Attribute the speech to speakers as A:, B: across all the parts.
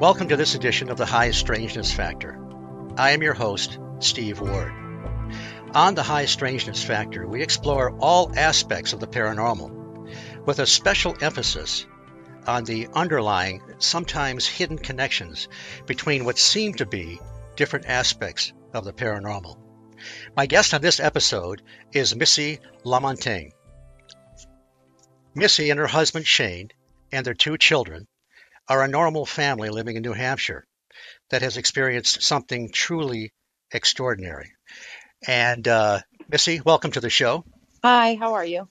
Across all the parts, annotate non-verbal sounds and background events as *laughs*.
A: Welcome to this edition of the High Strangeness Factor. I am your host, Steve Ward. On the High Strangeness Factor, we explore all aspects of the paranormal, with a special emphasis on the underlying, sometimes hidden connections between what seem to be different aspects of the paranormal. My guest on this episode is Missi Lamontagne. Missi and her husband Shane and their two children are a normal family living in New Hampshire that has experienced something truly extraordinary. And uh, Missi, welcome to the show.
B: Hi, how are you?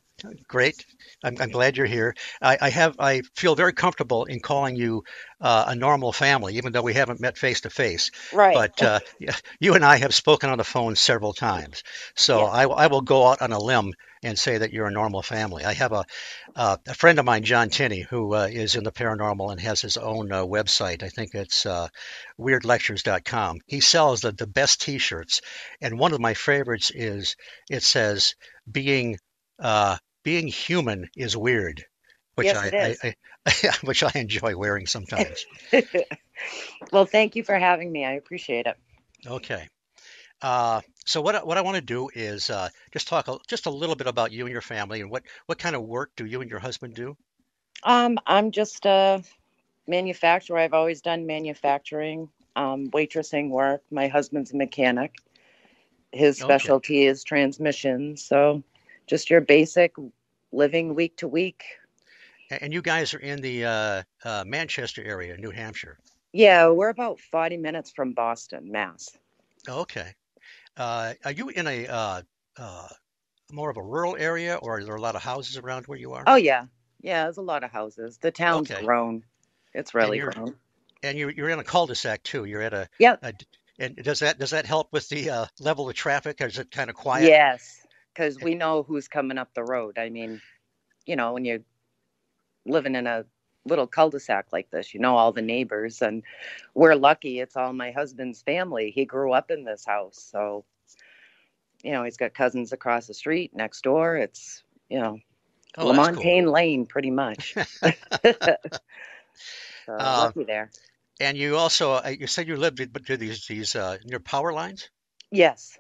A: Great. I'm, I'm glad you're here. I, I, have I feel very comfortable in calling you uh, a normal family, even though we haven't met face to face.
B: Right.
A: But uh, you and I have spoken on the phone several times, so I, I will go out on a limb and say that you're a normal family. I have a uh, a friend of mine, John Tinney, who uh, is in the paranormal and has his own uh, website. I think it's uh, weirdlectures.com. He sells the, the best T-shirts, and one of my favorites is it says being uh, being human is weird, which
B: Yes,
A: I. I, I *laughs* which I enjoy wearing sometimes. *laughs*
B: well, thank you for having me. I appreciate it.
A: Okay. Uh, so what I- what I want to do is uh, just talk a, just a little bit about you and your family and what what kind of work do you and your husband do?
B: Um, I'm just a manufacturer. I've always done manufacturing, um, waitressing work. My husband's a mechanic. His
A: Okay.
B: specialty is transmission. So just your basic living week to week.
A: And you guys are in the uh, uh, Manchester area, New Hampshire.
B: Yeah, we're about 40 minutes from Boston, Mass.
A: Okay. Uh, are you in a uh, uh, more of a rural area, or are there a lot of houses around where you are?
B: Oh, yeah. Yeah, there's a lot of houses. The town's
A: Okay.
B: grown. It's really
A: you're-
B: grown.
A: And you're you're in a cul-de-sac too. You're at a, d- and does that does that help with the uh, level of traffic, or is it kind of quiet?
B: Yes, because we know who's coming up the road. I mean, you know, when you're living in a little cul-de-sac like this, you know all the neighbors, and we're lucky. It's all my husband's family. He grew up in this house, so you know he's got cousins across the street, next door. It's you know
A: Oh, that's cool.
B: Lane, pretty much. *laughs* *laughs* so
A: Um,
B: lucky there.
A: And you also uh, you said you lived to, to these these uh, near power lines.
B: Yes.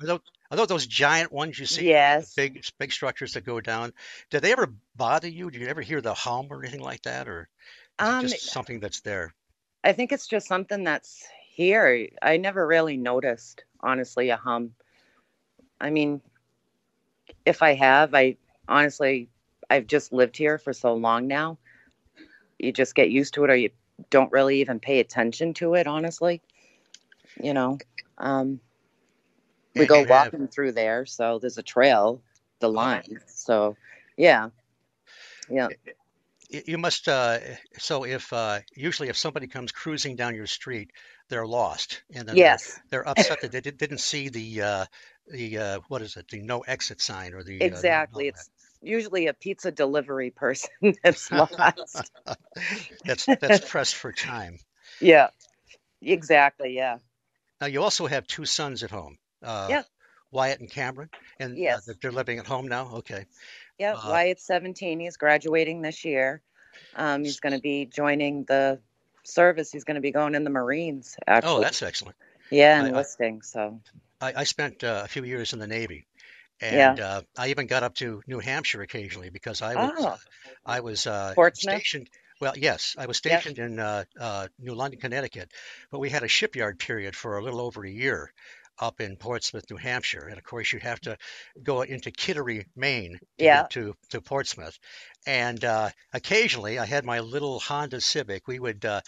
A: Are those, are those those giant ones you see?
B: Yes.
A: Big big structures that go down. Did they ever bother you? Did you ever hear the hum or anything like that, or is it
B: Um,
A: just something that's there?
B: I think it's just something that's here. I never really noticed, honestly, a hum. I mean, if I have, I honestly, I've just lived here for so long now. You just get used to it, or you don't really even pay attention to it, honestly. You know, um, we go walking through there, so there's a trail, the line. So, yeah, yeah,
A: you must uh, so if uh, usually if somebody comes cruising down your street they're lost and then they're, they're upset that they did, didn't see the uh, the uh, what is it the no exit sign or the uh,
B: exactly.
A: all
B: It's usually a pizza delivery person *laughs* that's lost. *laughs*
A: that's that's pressed for time
B: Yeah, exactly. Yeah.
A: now you also have two sons at home uh,
B: Yeah.
A: Wyatt and Cameron and uh,
B: Yes.
A: they're- they're living at home now okay
B: Yeah.
A: Uh,
B: Wyatt's 17. He's graduating this year. Um, he's going to be joining the service. He's going to be going in the Marines, actually.
A: oh that's excellent
B: yeah,
A: I- I-
B: enlisting. So,
A: I, I spent uh, a few years in the Navy
B: Yeah.
A: and uh, I even got up to New Hampshire occasionally because I was
B: oh,
A: I was uh, stationed. Well, yes, I was stationed in uh, uh, New London, Connecticut, but we had a shipyard period for a little over a year up in Portsmouth, New Hampshire, and of course you have to go into Kittery, Maine, to
B: Yeah.
A: to to Portsmouth. And uh, occasionally, I had my little Honda Civic. We would, uh,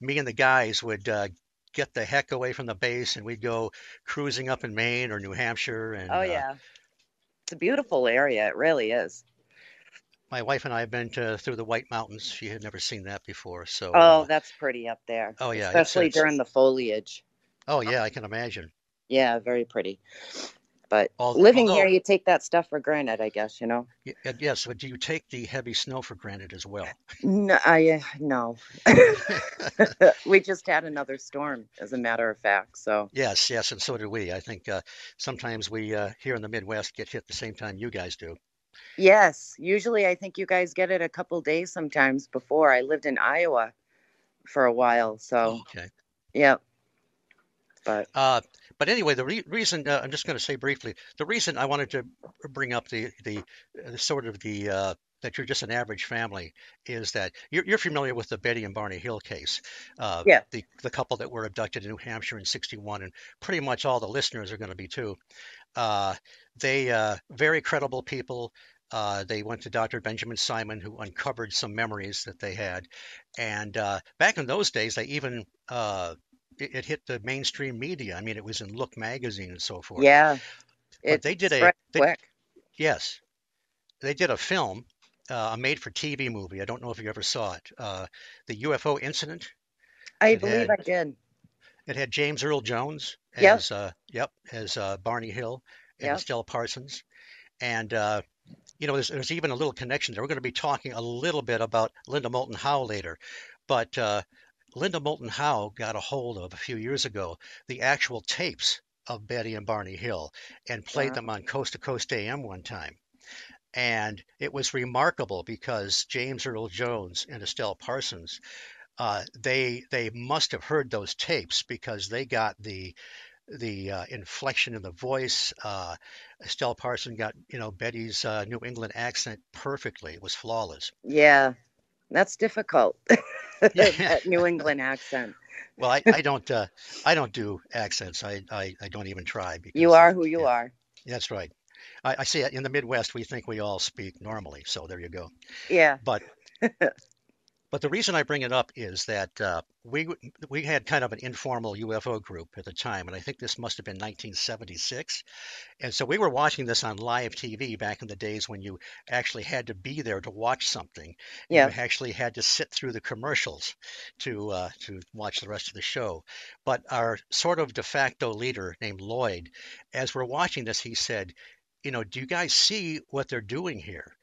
A: me and the guys would. Uh, Get the heck away from the base, and we'd go cruising up in Maine or New Hampshire. And
B: oh
A: uh,
B: yeah. It's a beautiful area. It really is.
A: my wife and I have been to through the White Mountains. She had never seen that before. So.
B: Oh,
A: uh,
B: that's pretty up there.
A: Oh yeah. it's-
B: Especially
A: it's-
B: during the foliage.
A: Oh yeah, I can imagine.
B: Yeah, very pretty. But
A: Al-
B: living
A: although-
B: here, you take that stuff for granted, I guess, you know?
A: Uh, Yes, but do you take the heavy snow for granted as well?
B: No, I, uh, no. *laughs* *laughs* we just had another storm, as a matter of fact. So,
A: Yes, yes, and so do we. I think uh, sometimes we uh, here in the Midwest get hit the same time you guys do.
B: yes, usually I think you guys get it a couple days sometimes before. I lived in Iowa for a while. So,
A: Okay.
B: yep. But,
A: Uh, but anyway, the re- reason uh, I'm just going to say briefly, the reason I wanted to bring up the the, uh, sort of the uh, that you're just an average family is that you're, you're familiar with the Betty and Barney Hill case. Uh,
B: Yeah.
A: The the couple that were abducted in New Hampshire in '61, and pretty much all the listeners are going to be too. Uh, they uh, very credible people. Uh, they went to Dr. Benjamin Simon, who uncovered some memories that they had. And uh, back in those days, they even uh, it, it hit the mainstream media. I mean, it was in Look magazine and so forth.
B: yeah.
A: But they did a- they-. Yes, they did a film, uh, a made-for-TV movie. I don't know if you ever saw it. Uh, the UFO incident.
B: I
A: it
B: believe
A: had-
B: I did.
A: It had James Earl Jones
B: Yep.
A: as uh, yep as uh, Barney Hill and
B: Yep.
A: Estelle Parsons, and uh, you know there's, there's even a little connection there. We're going to be talking a little bit about Linda Moulton Howe later, but uh, Linda Moulton Howe got a hold of a few years ago the actual tapes of Betty and Barney Hill and played
B: Wow.
A: them on Coast to Coast AM one time. And it was remarkable because James Earl Jones and Estelle Parsons uh, they they must have heard those tapes because they got the the uh, inflection in the voice. Uh, Estelle Parson got you know Betty's uh, New England accent perfectly. It was flawless.
B: Yeah. That's difficult. *laughs* That New England accent.
A: Well, I, I don't uh, I don't do accents. I, I, I don't even try. Because
B: You are who you
A: yeah,
B: are.
A: That's right. I, I see it in the Midwest. We think we all speak normally. So there you go.
B: Yeah.
A: But *laughs* but the reason I bring it up is that uh, we we had kind of an informal UFO group at the time, and I think this must have been 1976. And so we were watching this on live TV back in the days when you actually had to be there to watch something.
B: Yeah.
A: You actually had to sit through the commercials to uh, to watch the rest of the show. But our sort of de facto leader named Lloyd, as we're watching this, he said, "You know, do you guys see what they're doing here?"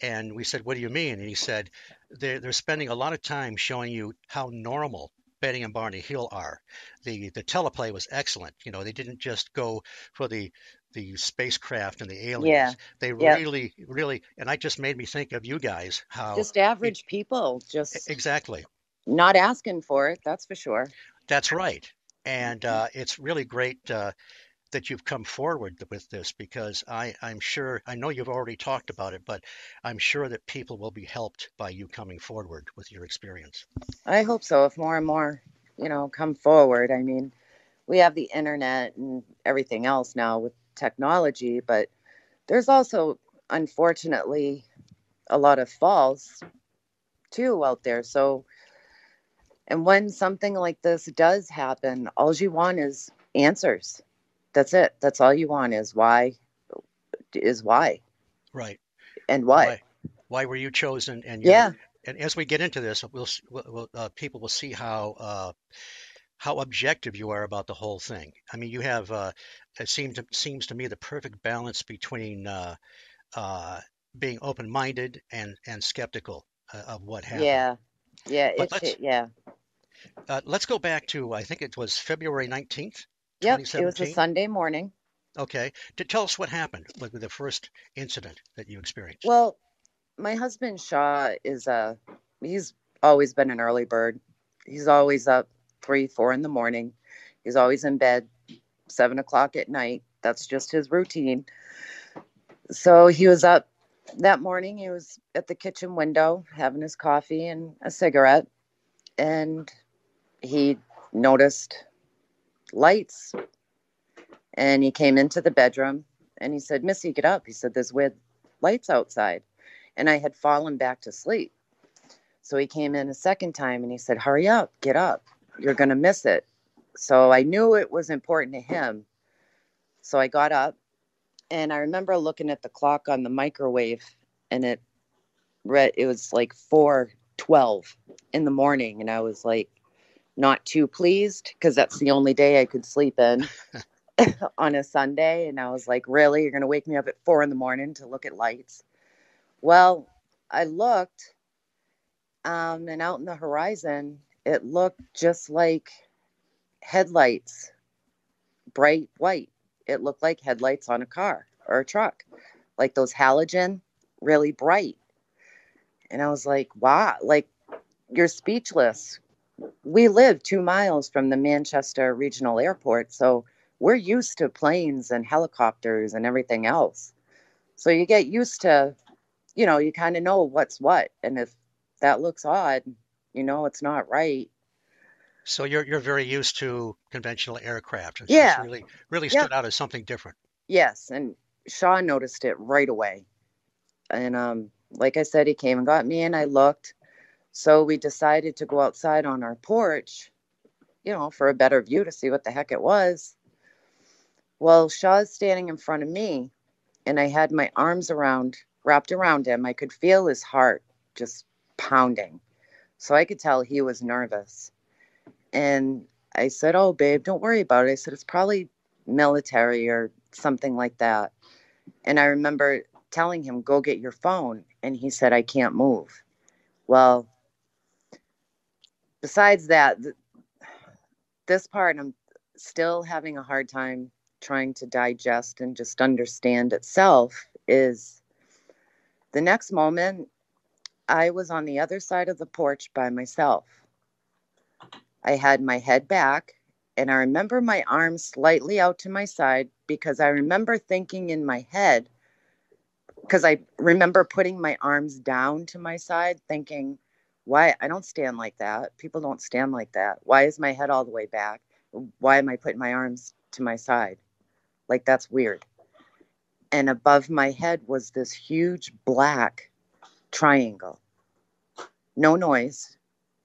A: And we said, "What do you mean?" And he said, "They're they're spending a lot of time showing you how normal." Betty and Barney Hill are. The the teleplay was excellent. You know, they didn't just go for the the spacecraft and the aliens.
B: Yeah.
A: They
B: Yeah.
A: really, really, and that just made me think of you guys. How
B: Just average people, just
A: exactly.
B: not asking for it. That's for sure.
A: That's right. And
B: Mm-hmm.
A: uh, it's really great uh, that you've come forward with this because I, I'm sure, I know you've already talked about it, but I'm sure that people will be helped by you coming forward with your experience.
B: I hope so. If more and more, you know, come forward. I mean, we have the internet and everything else now with technology, but there's also, unfortunately, a lot of false too out there. So, and when something like this does happen, all you want is answers. That's it. That's all you want is why, is why
A: Right.
B: and what.
A: Why, why were you chosen? And
B: Yeah.
A: and as we get into this, we'll, we'll, uh, people will see how uh, how objective you are about the whole thing. I mean, you have uh, it seems to, seems to me the perfect balance between uh, uh, being open-minded and and skeptical uh, of what happened.
B: Yeah. Yeah.
A: But
B: It, it, yeah.
A: Uh, let's go back to I think it was February 19th.
B: Yep. It was a Sunday morning.
A: Okay, to tell us what happened with, with the first incident that you experienced.
B: Well, my husband Shaw is a he's always been an early bird. He's always up three, four in the morning. He's always in bed seven o'clock at night. That's just his routine. So he was up that morning. He was at the kitchen window having his coffee and a cigarette, and he noticed lights. And he came into the bedroom and he said, Missi, get up. He said, There's weird lights outside. And I had fallen back to sleep. So he came in a second time and he said, Hurry up, get up. You're going to miss it. So I knew it was important to him. So I got up and I remember looking at the clock on the microwave and it read it was like 4:12 in the morning and I was like not too pleased because that's the only day I could sleep in *laughs* *laughs* on a Sunday and I was like really you're going to wake me up at 4 in the morning to look at lights. Well, I looked um and out in the horizon it looked just like headlights bright white. It looked like headlights on a car or a truck. Like those halogen really bright. And I was like, wow, like you're speechless. We live two miles from the Manchester Regional Airport, so we're used to planes and helicopters and everything else. So you get used to, you know, you kind of know what's what. And if that looks odd, you know it's not right.
A: So you're you're very used to conventional aircraft. It's
B: Yeah.
A: really really
B: Yeah.
A: stood out as something different.
B: Yes, and Shaw noticed it right away. And um, like I said, he came and got me, and I looked. So we decided to go outside on our porch, you know, for a better view to see what the heck it was. Well, Shaw's standing in front of me, and I had my arms around, wrapped around him. I could feel his heart just pounding. So I could tell he was nervous. And I said, Oh, babe, don't worry about it. I said, It's probably military or something like that. And I remember telling him, Go get your phone. And he said, I can't move. Well, besides that, th- this part I'm still having a hard time trying to digest and just understand itself is the next moment I was on the other side of the porch by myself. I had my head back and I remember my arms slightly out to my side because I remember thinking in my head, because I remember putting my arms down to my side, thinking, why I don't stand like that. People don't stand like that. Why is my head all the way back? Why am I putting my arms to my side? Like that's weird. And above my head was this huge black triangle. No noise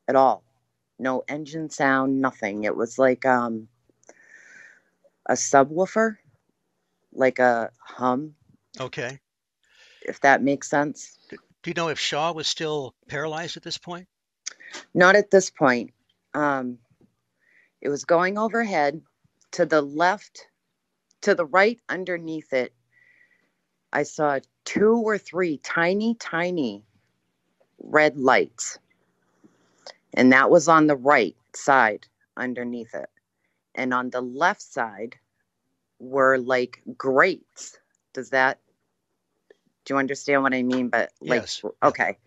B: at all no engine sound, nothing. It was like um a subwoofer, like a hum,
A: Okay.
B: if that makes sense.
A: Do you know if Shaw was still paralyzed at this point?
B: Not at this point. Um it was going overhead to the left, to the right underneath it. I saw two or three tiny, tiny red lights. And that was on the right side underneath it. And on the left side were like grates. Does that, do you understand what I mean? But like,
A: Yes.
B: okay.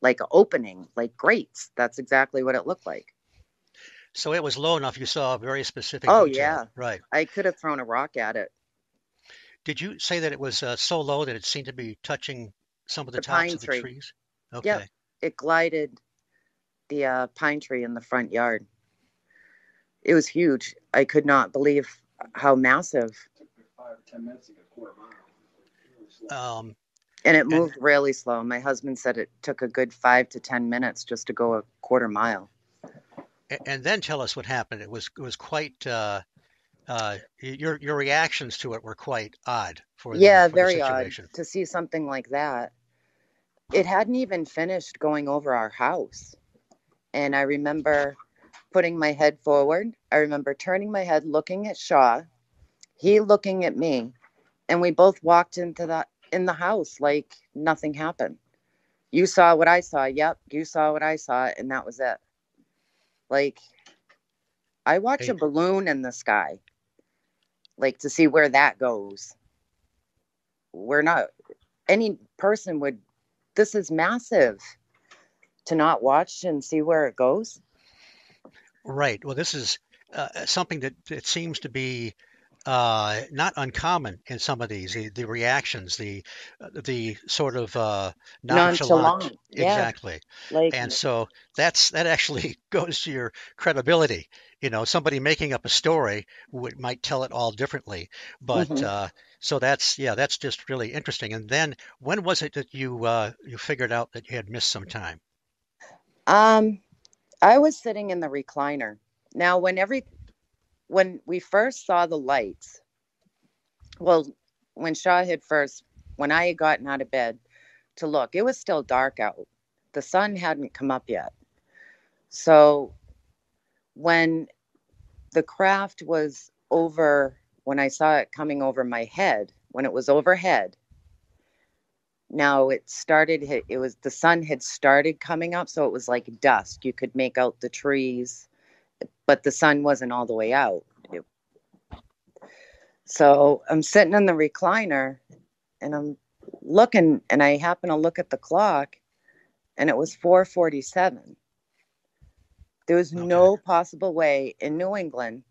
B: Like opening, like grates. That's exactly what it looked like.
A: So it was low enough you saw a very specific
B: Oh,
A: detail.
B: yeah.
A: Right.
B: I could have thrown a rock at it.
A: Did you say that it was uh, so low that it seemed to be touching some of the,
B: The
A: tops of the
B: tree.
A: trees? Okay.
B: Yep. It glided the uh, pine tree in the front yard. It was huge. I could not believe how massive.
C: It took five or ten minutes to get a quarter mile.
A: Um,
B: And it moved really slow. My husband said it took a good five to 10 minutes just to go a quarter mile.
A: and then tell us what happened. It was it was quite uh, uh, your your reactions to it were quite odd for the,
B: yeah,
A: for
B: very odd to see something like that. It hadn't even finished going over our house. And I remember putting my head forward. I remember turning my head, looking at Shaw, he looking at me, and we both walked into the in the house like nothing happened. You saw what I saw. Yep, you saw what I saw, and that was it. Like I watch
A: Hey.
B: a balloon in the sky, like to see where that goes. We're not any person would this is massive to not watch and see where it goes.
A: Right. Well, this is uh, something that it seems to be uh, not uncommon in some of these. The, the reactions, the uh, the sort of uh, nonchalant.
B: Nonchalant. Yeah.
A: Exactly.
B: Like
A: And so that's that actually *laughs* goes to your credibility. You know, somebody making up a story would might tell it all differently. But
B: Mhm.
A: uh, so that's yeah, that's just really interesting. And then when was it that you uh, you figured out that you had missed some time?
B: Um, I was sitting in the recliner. Now, when every when we first saw the lights, well, when Shaw had first, when I had gotten out of bed, to look. It was still dark out. The sun hadn't come up yet. So when the craft was over, when I saw it coming over my head, when it was overhead, now it started, it was the sun had started coming up. So it was like dusk. You could make out the trees, but the sun wasn't all the way out. It- so I'm sitting in the recliner and I'm looking and I happen to look at the clock and it was 447. There was no possible way in New England,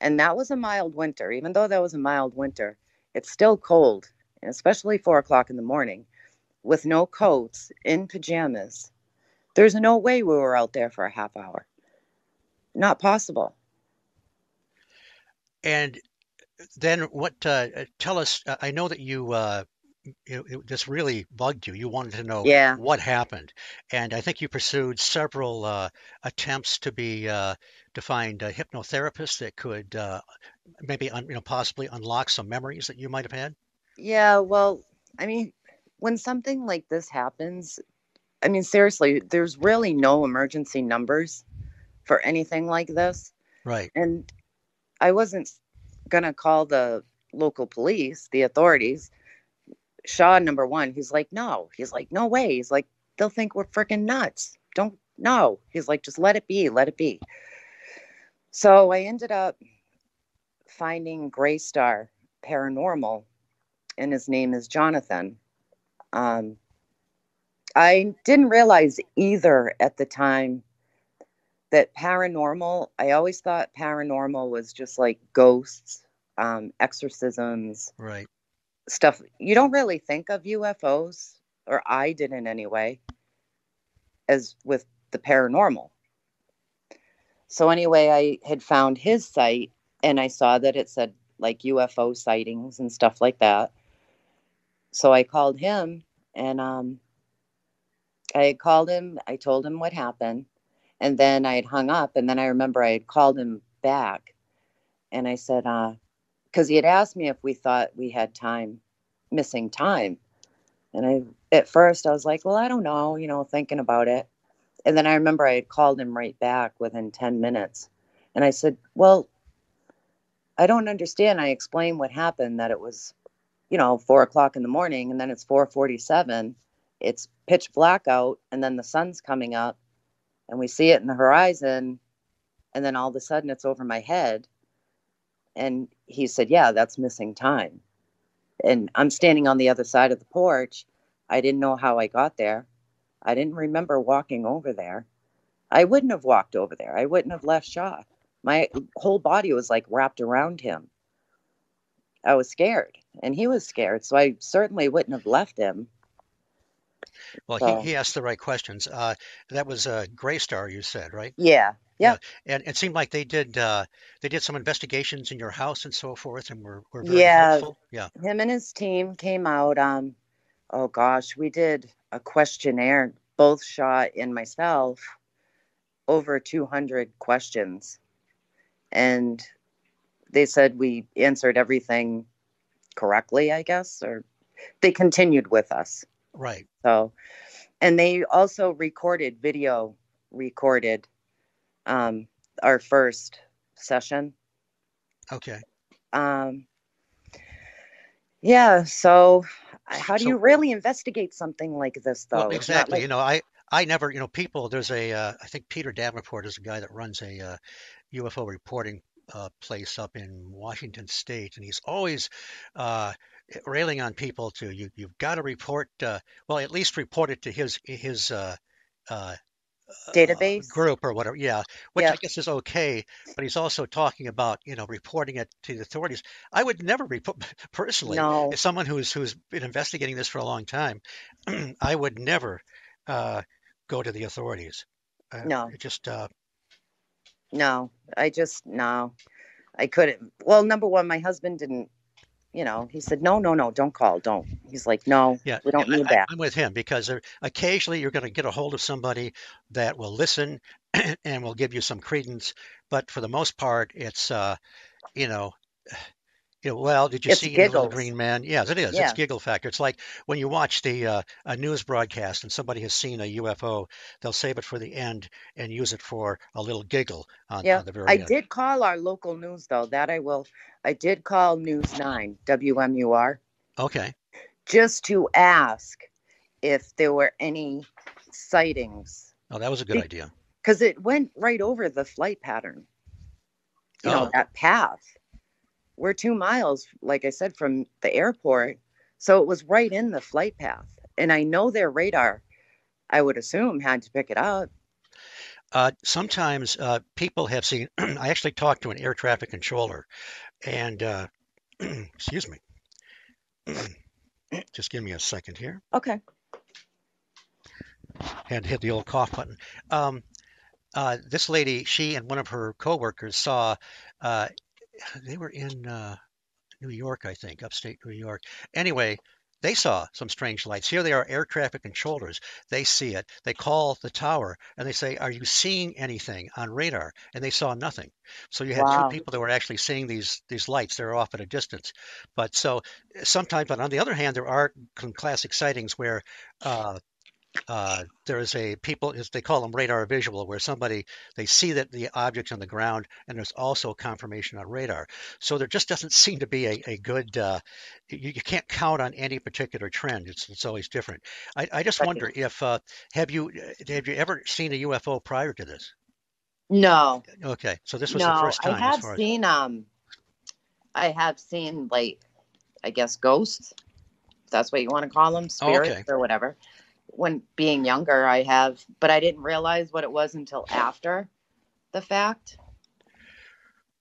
B: and that was a mild winter, even though that was a mild winter, it's still cold, and especially four o'clock in the morning, with no coats, in pajamas. There's no way we were out there for a half hour. Not possible.
A: And then what? Uh, uh, tell us. Uh, I know that you. Uh, it, it, this really bugged you. You wanted to know
B: Yeah.
A: what happened, and I think you pursued several uh, attempts to be uh, to find a hypnotherapist that could uh, maybe un, you know possibly unlock some memories that you might have had.
B: Yeah, well, I mean, when something like this happens, I mean, seriously, there's really no emergency numbers for anything like this.
A: Right.
B: And I wasn't going to call the local police, the authorities. Shaw, number one, he's like, no. He's like, no way. He's like, they'll think we're freaking nuts. Don't, no. He's like, just let it be, let it be. So I ended up finding Gray Star Paranormal, and his name is Jonathan. Um, I didn't realize either at the time that paranormal, I always thought paranormal was just like ghosts, um, exorcisms,
A: Right.
B: stuff. You don't really think of UFOs, or I didn't anyway, as with the paranormal. So, anyway, I had found his site and I saw that it said like UFO sightings and stuff like that. So I called him and um, I called him, I told him what happened, and then I had hung up. And then I remember I had called him back and I said, uh, because he had asked me if we thought we had time, missing time. And I, at first, I was like, well, I don't know, you know, thinking about it. And then I remember I had called him right back within 10 minutes. And I said, well, I don't understand. I explained what happened that it was, you know, four o'clock in the morning and then it's 447. It's pitch black out and then the sun's coming up and we see it in the horizon. And then all of a sudden it's over my head. And he said, yeah, that's missing time. And I'm standing on the other side of the porch. I didn't know how I got there. I didn't remember walking over there. I wouldn't have walked over there. I wouldn't have left Shaw. My whole body was like wrapped around him. I was scared and he was scared. So I certainly wouldn't have left him.
A: Well,
B: So-
A: he, he asked the right questions. Uh, that was uh, Gray Star, you said, right?
B: Yeah. Yeah.
A: And it seemed like they did uh, they did some investigations in your house and so forth, and were, were very
B: Yeah.
A: helpful. Yeah.
B: Him and his team came out. Um, oh gosh, we did a questionnaire, both Shaw and myself, over 200 questions. And they said we answered everything correctly, I guess, or they continued with us.
A: Right.
B: So, and they also recorded video, recorded um, our first session.
A: Okay.
B: Um, yeah. So, how do
A: So-
B: you really investigate something like this, though?
A: Well, exactly.
B: like-
A: You know, I I never, you know, people. There's a uh, I think Peter Davenport is a guy that runs a uh, UFO reporting uh, place up in Washington State, and he's always uh, railing on people to you. You've got to report. Uh, well, at least report it to his his. Uh, uh, uh,
B: Database?
A: group or whatever yeah which i guess is okay but he's also talking about you know reporting it to the authorities i would never report *laughs* personally
B: no.
A: as someone who's who's been investigating this for a long time, *clears throat* I would never uh, go to the authorities. Uh,
B: No.
A: just uh,
B: No, I just no, I couldn't. Well, number one, my husband didn't. You know, he said, "No, no, no, don't call, don't." He's like, "No,
A: yeah.
B: we don't need
A: I-
B: that."
A: I'm with him because occasionally you're going to get a hold of somebody that will listen *clears throat* and will give you some credence, but for the most part, it's uh, you know. You know, well, did you
B: It's
A: see the little green man? Yes, it is. It's giggle factor. It's like when you watch the uh, a news broadcast and somebody has seen a UFO, they'll save it for the end and use it for a little giggle on,
B: Yeah,
A: on the very
B: I
A: end.
B: did call our local news though. That I will. I did call News Nine WMUR
A: Okay.
B: just to ask if there were any sightings
A: Oh, that was a good
B: Be-
A: idea.
B: because it went right over the flight pattern. You know
A: Oh.
B: that path. We're two miles, like I said, from the airport, so it was right in the flight path. And I know their radar. I would assume had to pick it up.
A: Uh, sometimes uh, people have seen. *clears throat* I actually talked to an air traffic controller, and uh, *clears throat* excuse me. Just give me a second here.
B: Okay.
A: Had to hit the old cough button. Um, uh, this lady, she and one of her coworkers saw. They were in uh, New York, I think, upstate New York. Anyway, they saw some strange lights. Here they are, air traffic controllers. They see it. They call the tower and they say, "Are you seeing anything on radar?" And they saw nothing. So you had
B: Wow.
A: two people that were actually seeing these these lights. They're off at a distance. But so sometimes, but on the other hand, there are some classic sightings where. Uh, uh, there is a people is they call them radar visual where somebody they see that the object on the ground and there's also confirmation on radar so there just doesn't seem to be a, a good uh, you, you can't count on any particular trend it's, it's always different i, I just wonder if uh, have you have you ever seen a ufo prior to this
B: No,
A: okay so this was
B: no,
A: the first time
B: I have
A: far as
B: seen um I have seen like I guess ghosts. That's what you want to call them,
A: Oh,
B: spirits
A: okay.
B: or whatever. When being younger, I have, but I didn't realize what it was until after the fact.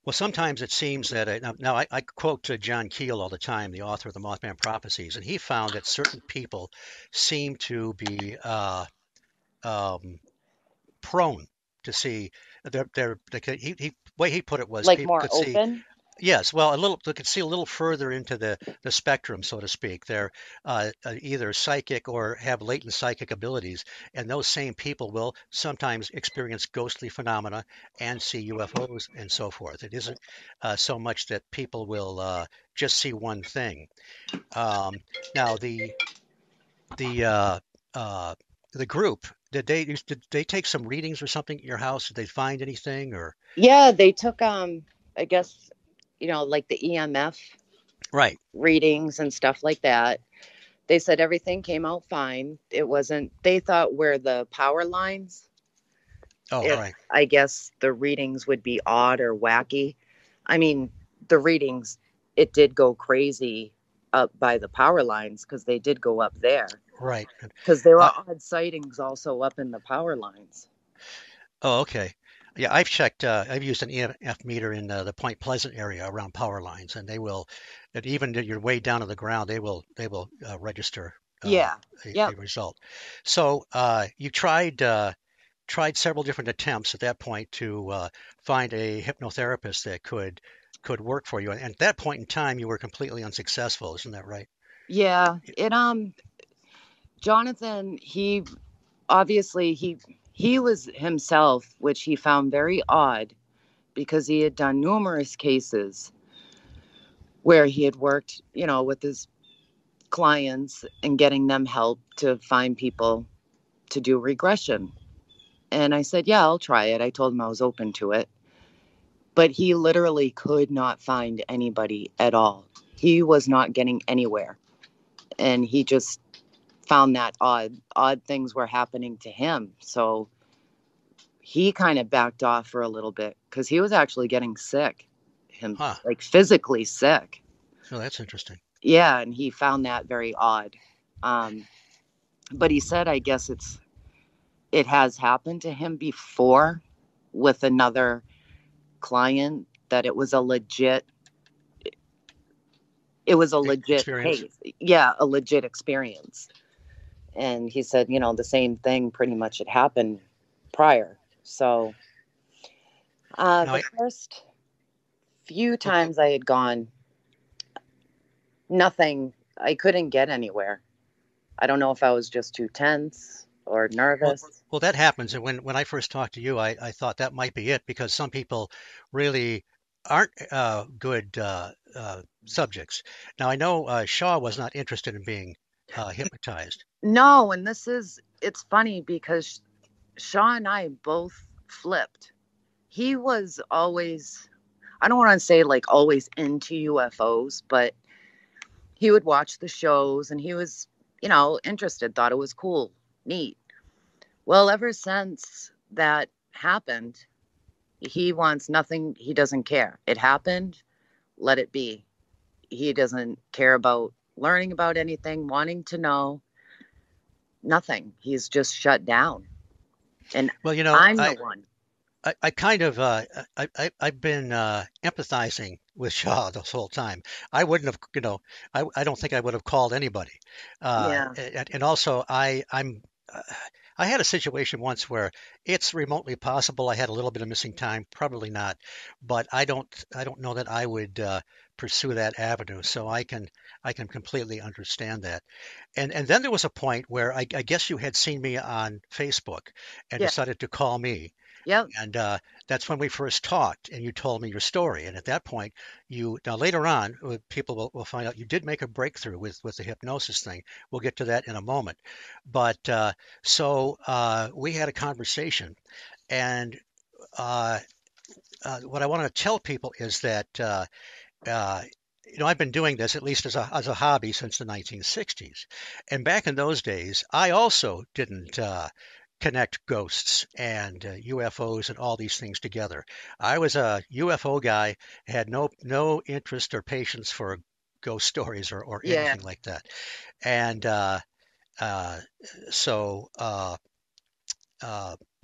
A: Well, sometimes it seems that uh, now, I, I quote uh, John Keel all the time, the author of the Mothman Prophecies, and he found that certain people seem to be uh, um, prone to see. They're, they're, they could, he, he way he put it was
B: Like
A: people
B: more
A: could see
B: open.
A: Yes, well, a little they could see a little further into the the spectrum, so to speak. They're uh, uh, either psychic or have latent psychic abilities, and those same people will sometimes experience ghostly phenomena and see UFOs and so forth. It isn't uh, so much that people will uh, just see one thing. Um, now, the the uh, uh, the group did they did they take some readings or something at your house? Did they find anything or
B: Yeah, they took um I guess you know like the EMF
A: right?
B: readings and stuff like that. They said everything came out fine. It wasn't they thought where the power lines
A: Oh,
B: Yeah.
A: right.
B: I guess the readings would be odd or wacky. I mean, the readings, it did go crazy up by the power lines because they did go up there.
A: Right.
B: Because there
A: Uh,
B: are odd sightings also up in the power lines.
A: Oh, okay. Yeah, I've checked. Uh, I've used an EMF meter in uh, the Point Pleasant area around power lines, and they will, and even if you're way down to the ground, they will they will uh, register uh,
B: yeah.
A: a,
B: Yep.
A: a result. So uh, you tried uh, tried several different attempts at that point to uh, find a hypnotherapist that could could work for you, and at that point in time, you were completely unsuccessful. Isn't that right?
B: Yeah. It, um, Jonathan, he obviously, he, he was himself, which he found very odd because he had done numerous cases where he had worked, you know, with his clients and getting them help to find people to do regression. And I said, Yeah, I'll try it. I told him I was open to it. But he literally could not find anybody at all. He was not getting anywhere. And he just found that odd odd things were happening to him. So he kind of backed off for a little bit because he was actually getting sick. Him
A: Huh.
B: like physically sick
A: Oh, that's interesting.
B: yeah and he found that very odd um but he said i guess it's it has happened to him before with another client that it was a legit it was a legit
A: Experience.
B: case yeah a legit experience and he said you know the same thing pretty much had happened prior so uh
A: Now
B: the first few times i had gone nothing i couldn't get anywhere i don't know if i was just too tense or nervous
A: Well, that happens. And when, when I first talked to you, I, I thought that might be it because some people really aren't uh, good uh, uh, subjects. Now I know uh, Shaw was not interested in being uh, hypnotized.
B: No, and this is it's funny because Shaw and I both flipped. He was always I don't want to say like always into UFOs, but he would watch the shows and he was, you know, interested, thought it was cool, neat. Well, ever since that happened, he wants nothing, he doesn't care. It happened, let it be. He doesn't care about learning about anything, wanting to know nothing. He's just shut down. And
A: Well, you know,
B: I'm
A: I,
B: the one.
A: I, I kind of uh, I, I I've been uh, empathizing with *laughs* Shaw this whole time. I wouldn't have, you know, I, I don't think I would have called anybody. Uh,
B: Yeah.
A: and, and also I I'm uh, I had a situation once where it's remotely possible I had a little bit of missing time, probably not, but I don't I don't know that I would uh, pursue that avenue. So I can I can completely understand that. And and then there was a point where I, I guess you had seen me on Facebook and
B: Yeah.
A: decided to call me.
B: Yep.
A: And uh, that's when we first talked, and you told me your story. And at that point, you now later on, uh, people will, will find out you did make a breakthrough with with the hypnosis thing. We'll get to that in a moment. But uh, so uh, we had a conversation, and uh, uh, what I want to tell people is that. Uh, uh, you know, I've been doing this at least as a as a hobby since the 1960s, and back in those days, I also didn't uh, connect ghosts and uh, UFOs and all these things together. I was a UFO guy, had no no interest or patience for ghost stories or, or
B: Yeah.
A: anything like that, and uh, uh, so.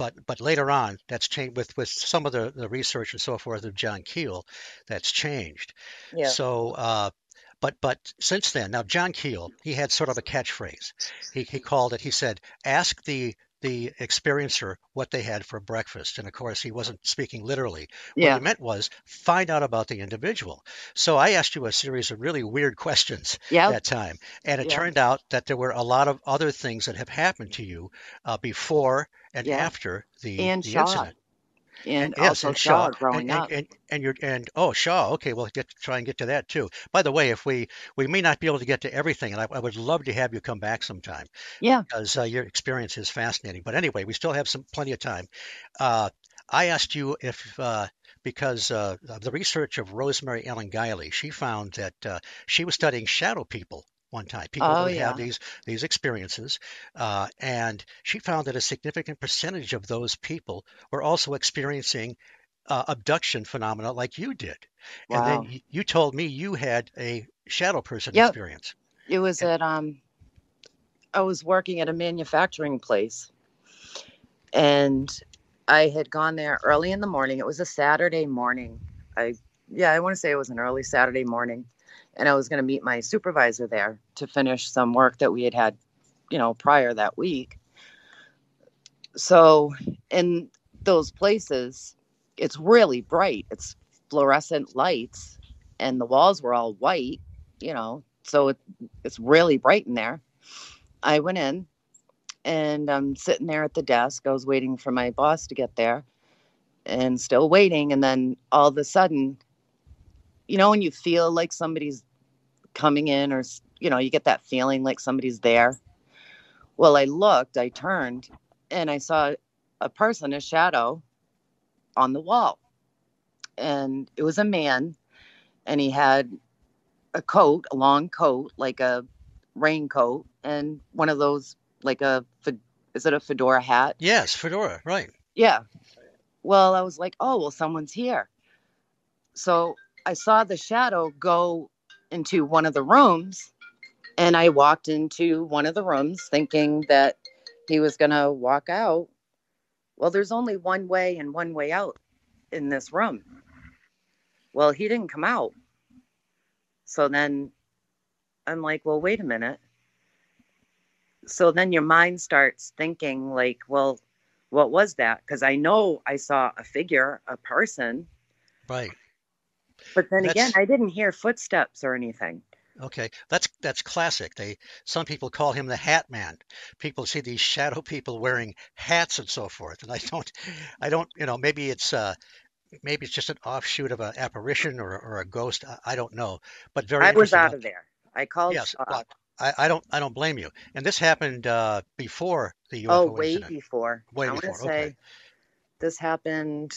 A: But but later on, that's changed with with some of the, the research and so forth of John Keel. That's changed.
B: Yeah.
A: So, uh, but but since then, now John Keel, he had sort of a catchphrase. He he called it. He said, "Ask the the experiencer what they had for breakfast." And of course, he wasn't speaking literally. What
B: Yeah.
A: he meant was find out about the individual. So I asked you a series of really weird questions
B: Yeah.
A: that time, and it
B: Yeah.
A: turned out that there were a lot of other things that have happened to you uh, before and
B: Yeah.
A: after the
B: And
A: the
B: Shaw.
A: incident.
B: And,
A: yes,
B: also
A: and
B: Shaw,
A: Shaw,
B: growing
A: and,
B: up.
A: and, and, and you're and oh Shaw, okay, we'll get try and get to that too. By the way, if we we may not be able to get to everything, and I, I would love to have you come back sometime
B: yeah.
A: because uh, your experience is fascinating. But anyway, we still have some plenty of time. Uh, I asked you if uh, because uh, of the research of Rosemary Ellen Guiley, she found that uh, she was studying shadow people one time, people
B: Oh,
A: who
B: yeah.
A: have these these experiences, uh, and she found that a significant percentage of those people were also experiencing uh, abduction phenomena like you did. Wow. And then you, you told me you had a shadow person
B: Yep.
A: experience.
B: It was at um I was working at a manufacturing place and I had gone there early in the morning. It was a Saturday morning. I yeah, I want to say it was an early Saturday morning and I was going to meet my supervisor there to finish some work that we had had, you know, prior that week. So, in those places, it's really bright. It's fluorescent lights and the walls were all white, you know. So it, it's really bright in there. I went in and I'm sitting there at the desk. I was waiting for my boss to get there and still waiting. And then all of a sudden, you know, when you feel like somebody's coming in or, you know, you get that feeling like somebody's there. Well, I looked, I turned, and I saw a person, a shadow on the wall. And it was a man, and he had a coat, a long coat, like a raincoat, and one of those, like a, is it a fedora hat?
A: Yes, fedora, right?
B: Yeah. Well, I was like, oh, well, someone's here. So I saw the shadow go into one of the rooms, and I walked into one of the rooms thinking that he was going to walk out. Well, there's only one way and one way out in this room. Well, he didn't come out. So then I'm like, well, wait a minute. So then your mind starts thinking, like, well, what was that? Because I know I saw a figure, a person,
A: Right.
B: But then again, I didn't hear footsteps or anything.
A: Okay, that's that's classic. They some people call him the Hat Man. People see these shadow people wearing hats and so forth, and I don't, I don't, you know, maybe it's uh, maybe it's just an offshoot of an apparition or, or a ghost. I, I don't know, but very.
B: I was out of there. I called.
A: Yes, well, I, I don't I don't blame you. And this happened uh, before the UFO
B: oh, way
A: incident.
B: before.
A: Way
B: I want to say this happened.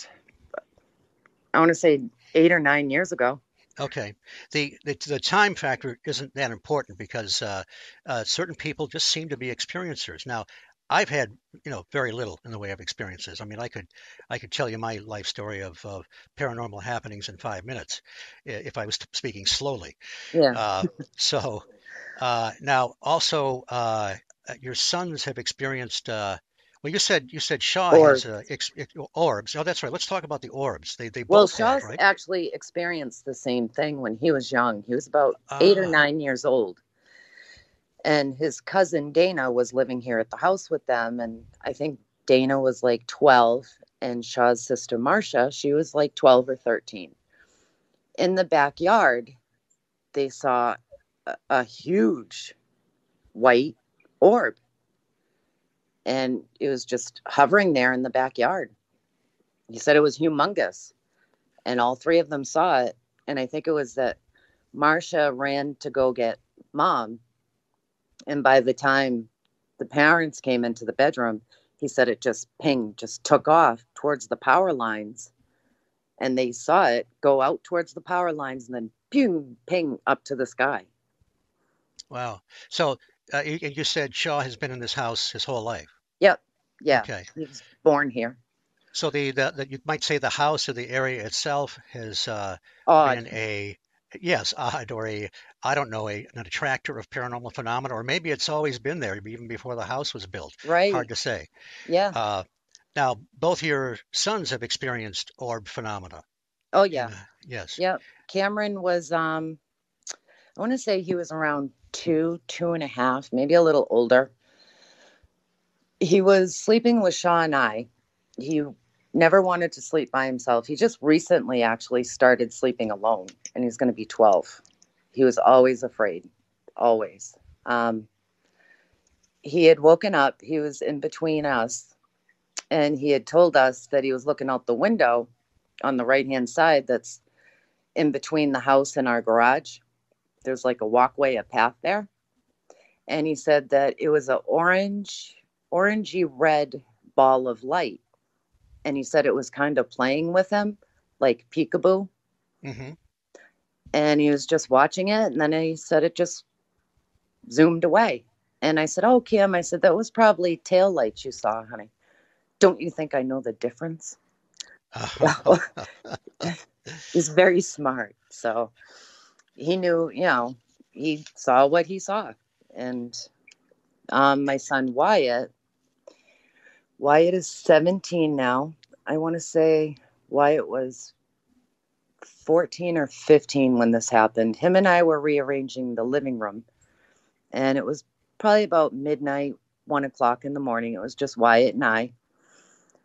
B: I want to say eight or nine years ago.
A: Okay. The, the the time factor isn't that important because uh, uh, certain people just seem to be experiencers. Now, I've had you know very little in the way of experiences. I mean, I could I could tell you my life story of, of paranormal happenings in five minutes if I was speaking slowly.
B: Yeah.
A: Uh, *laughs* so uh, now also uh, your sons have experienced. Uh, well, you said you said Shaw has uh, ex, ex, orbs. Oh, that's right. Let's talk about the orbs. They they
B: well, Shaw's
A: right?
B: actually experienced the same thing when he was young. He was about eight or
A: Ah.
B: nine years old. And his cousin Dana was living here at the house with them. And I think Dana was like 12, and Shaw's sister Marcia, she was like 12 or 13. In the backyard, they saw a, a huge white orb. And it was just hovering there in the backyard. He said it was humongous. And all three of them saw it. And I think it was that Marcia ran to go get mom. And by the time the parents came into the bedroom, he said it just pinged, just took off towards the power lines. And they saw it go out towards the power lines and then ping, ping up to the sky.
A: Wow. So uh, you, you said Shaw has been in this house his whole life.
B: Yep. Yeah.
A: Okay.
B: He was born here.
A: So the, the, the you might say the house or the area itself has uh, been a yes odd or a I don't know a, an attractor of paranormal phenomena or maybe it's always been there even before the house was built.
B: Right.
A: Hard to say.
B: Yeah.
A: Uh, now both your sons have experienced orb phenomena.
B: Oh, yeah.
A: Uh, yes.
B: Yep. Cameron was um I want to say he was around two, two and a half, maybe a little older. He was sleeping with Shaw and I. He never wanted to sleep by himself. He just recently actually started sleeping alone and he's going to be 12. He was always afraid, always. Um, he had woken up, he was in between us, and he had told us that he was looking out the window on the right hand side that's in between the house and our garage. There's like a walkway, a path there. And he said that it was a orange, orangey red ball of light. And he said it was kind of playing with him, like peekaboo.
A: hmm
B: And he was just watching it. And then he said it just zoomed away. And I said, Oh, Kim, I said, that was probably tail lights you saw, honey. Don't you think I know the difference? *laughs* He's very smart. So he knew, you know, he saw what he saw. And um, my son Wyatt, Wyatt is 17 now. I want to say Wyatt was 14 or 15 when this happened. Him and I were rearranging the living room, and it was probably about midnight, one o'clock in the morning. It was just Wyatt and I.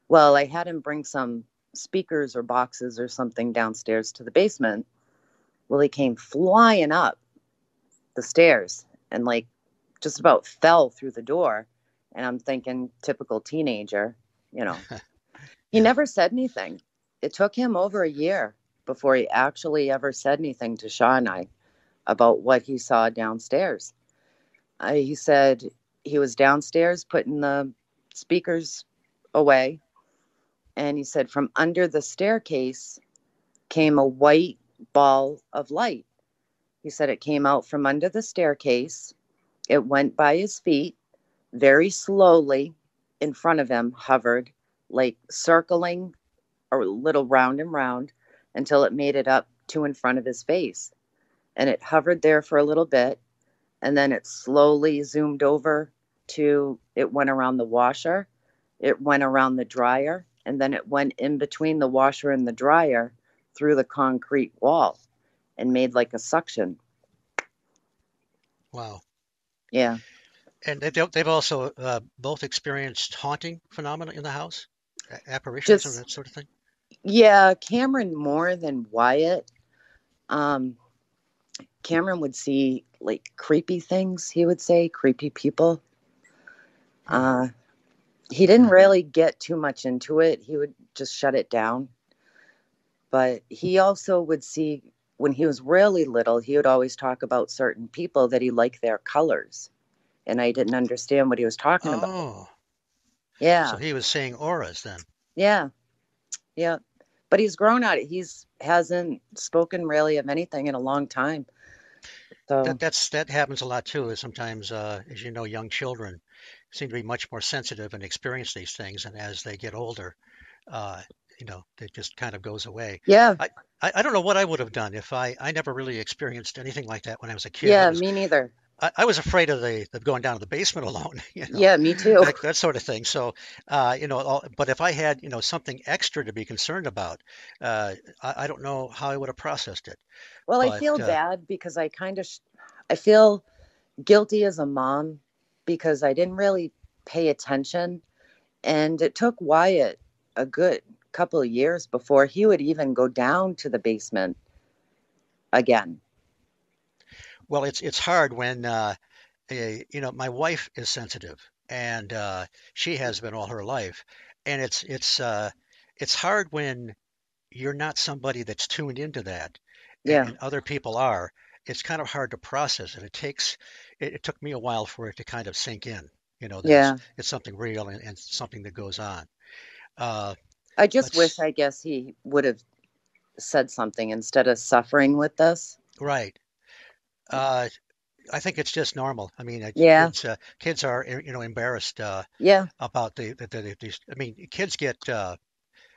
B: Well, I had him bring some speakers or boxes or something downstairs to the basement. Well, he came flying up the stairs and like just about fell through the door. And I'm thinking, typical teenager, you know. *laughs* he never said anything. It took him over a year before he actually ever said anything to Shaw and I about what he saw downstairs. Uh, he said he was downstairs putting the speakers away. And he said from under the staircase came a white ball of light. He said it came out from under the staircase. It went by his feet very slowly in front of him, hovered, like circling a little round and round until it made it up to in front of his face. And it hovered there for a little bit. And then it slowly zoomed over to it went around the washer, it went around the dryer, and then it went in between the washer and the dryer through the concrete wall and made like a suction.
A: Wow.
B: Yeah.
A: And they've, they've also uh, both experienced haunting phenomena in the house, apparitions or that sort of thing.
B: Yeah, Cameron more than Wyatt. Um, Cameron would see like creepy things, he would say, creepy people. Uh, he didn't really get too much into it. He would just shut it down. But he also would see when he was really little, he would always talk about certain people that he liked their colors. And I didn't understand what he was talking about.
A: Oh,
B: Yeah.
A: so he was seeing auras then.
B: Yeah. Yeah. But he's grown out. He's hasn't spoken really of anything in a long time. So
A: That that's that happens a lot too. Is sometimes, uh, as you know, young children seem to be much more sensitive and experience these things, and as they get older, uh, you know, it just kind of goes away.
B: yeah.
A: I, I don't know what I would have done if I I never really experienced anything like that when I was a kid.
B: Yeah,
A: was
B: me neither.
A: I, I was afraid of the of going down to the basement *laughs* alone, you know,
B: Yeah, me too.
A: that, that sort of thing. So, uh, you know, all, but if I had, you know, something extra to be concerned about, uh, I, I don't know how I would have processed it.
B: Well, I feel
A: uh,
B: bad because I kind of, sh- I feel guilty as a mom because I didn't really pay attention. And it took Wyatt a good couple of years before he would even go down to the basement again.
A: Well, it's it's hard when uh, a, you know my wife is sensitive, and uh, she has been all her life, and it's it's uh, it's hard when you're not somebody that's tuned into that, and,
B: Yeah.
A: and other people are. It's kind of hard to process it. It takes it, it took me a while for it to kind of sink in. You know,
B: Yeah.
A: it's, it's something real and, and something that goes on. Uh,
B: I just
A: Let's-
B: wish, I guess, he would have said something instead of suffering with this.
A: right. Uh, I think it's just normal. I mean,
B: Yeah.
A: it's, uh, kids are you know embarrassed. Uh,
B: Yeah.
A: about the, the, the these. I mean, kids get uh,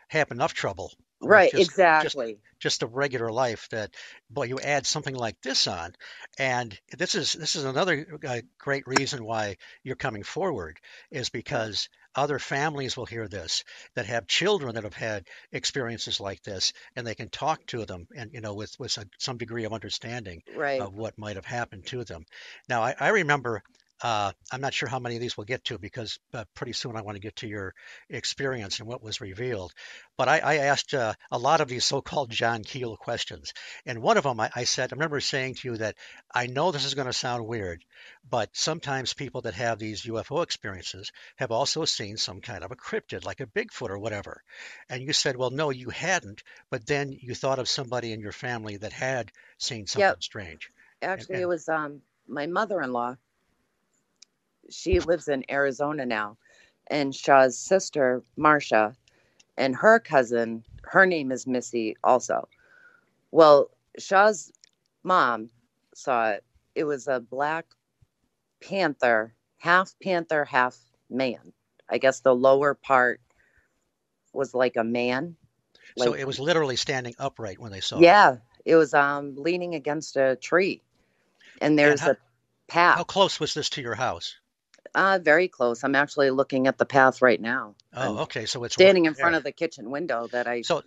A: have enough trouble
B: Right.
A: just just
B: exactly.
A: just a regular life that, but you add something like this on, and this is this is another uh, great reason why you're coming forward is because other families will hear this that have children that have had experiences like this, and they can talk to them, and you know, with with some degree of understanding
B: Right.
A: of what might have happened to them. Now, I, I remember, uh, I'm not sure how many of these we'll get to because uh, pretty soon I want to get to your experience and what was revealed. But I, I asked uh, a lot of these so called John Keel questions. And one of them, I, I said, I remember saying to you that I know this is going to sound weird, but sometimes people that have these UFO experiences have also seen some kind of a cryptid, like a Bigfoot or whatever. And you said, well, no, you hadn't. But then you thought of somebody in your family that had seen something
B: Yep.
A: strange.
B: Actually,
A: and-
B: it was um my mother-in-law. She lives in Arizona now, and Shaw's sister Marcia, and her cousin, her name is Missy also. Well, Shaw's mom saw it. It was a black panther, half panther, half man. I guess the lower part was like a man.
A: so it was literally standing upright when they saw it.
B: Yeah, it was um leaning against a tree, and there's
A: how-
B: a path.
A: How close was this to your house?
B: Uh, very close. I'm actually looking at the path right now.
A: Oh,
B: I'm
A: okay. So it's
B: standing
A: right
B: in front of the kitchen window that I.
A: So,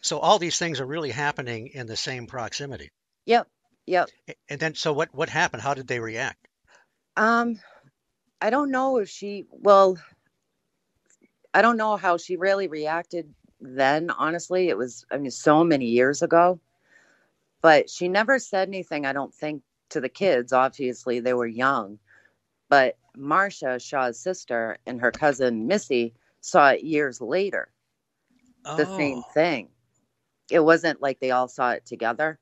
A: so all these things are really happening in the same proximity.
B: Yep, yep.
A: And then, so what? What happened? How did they react?
B: Um, I don't know if she. Well, I don't know how she really reacted then. Honestly, it was. I mean, so many years ago. But she never said anything. I don't think to the kids. Obviously, they were young. But Marcia, Shaw's sister, and her cousin Missy saw it years later. the same
A: Oh,
B: thing. It wasn't like they all saw it together.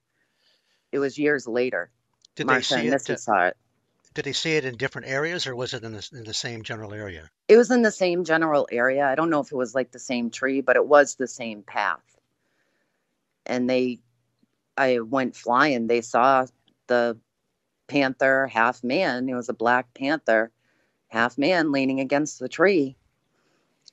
B: It was years later.
A: did they
B: Marcia
A: see
B: and
A: it?
B: Missy
A: uh,
B: saw it.
A: Did they see it in different areas, or was it in the in the same general area?
B: It was in the same general area. I don't know if it was like the same tree, but it was the same path. And they, I went flying. They saw the panther, half man. It was a black panther, half man leaning against the tree.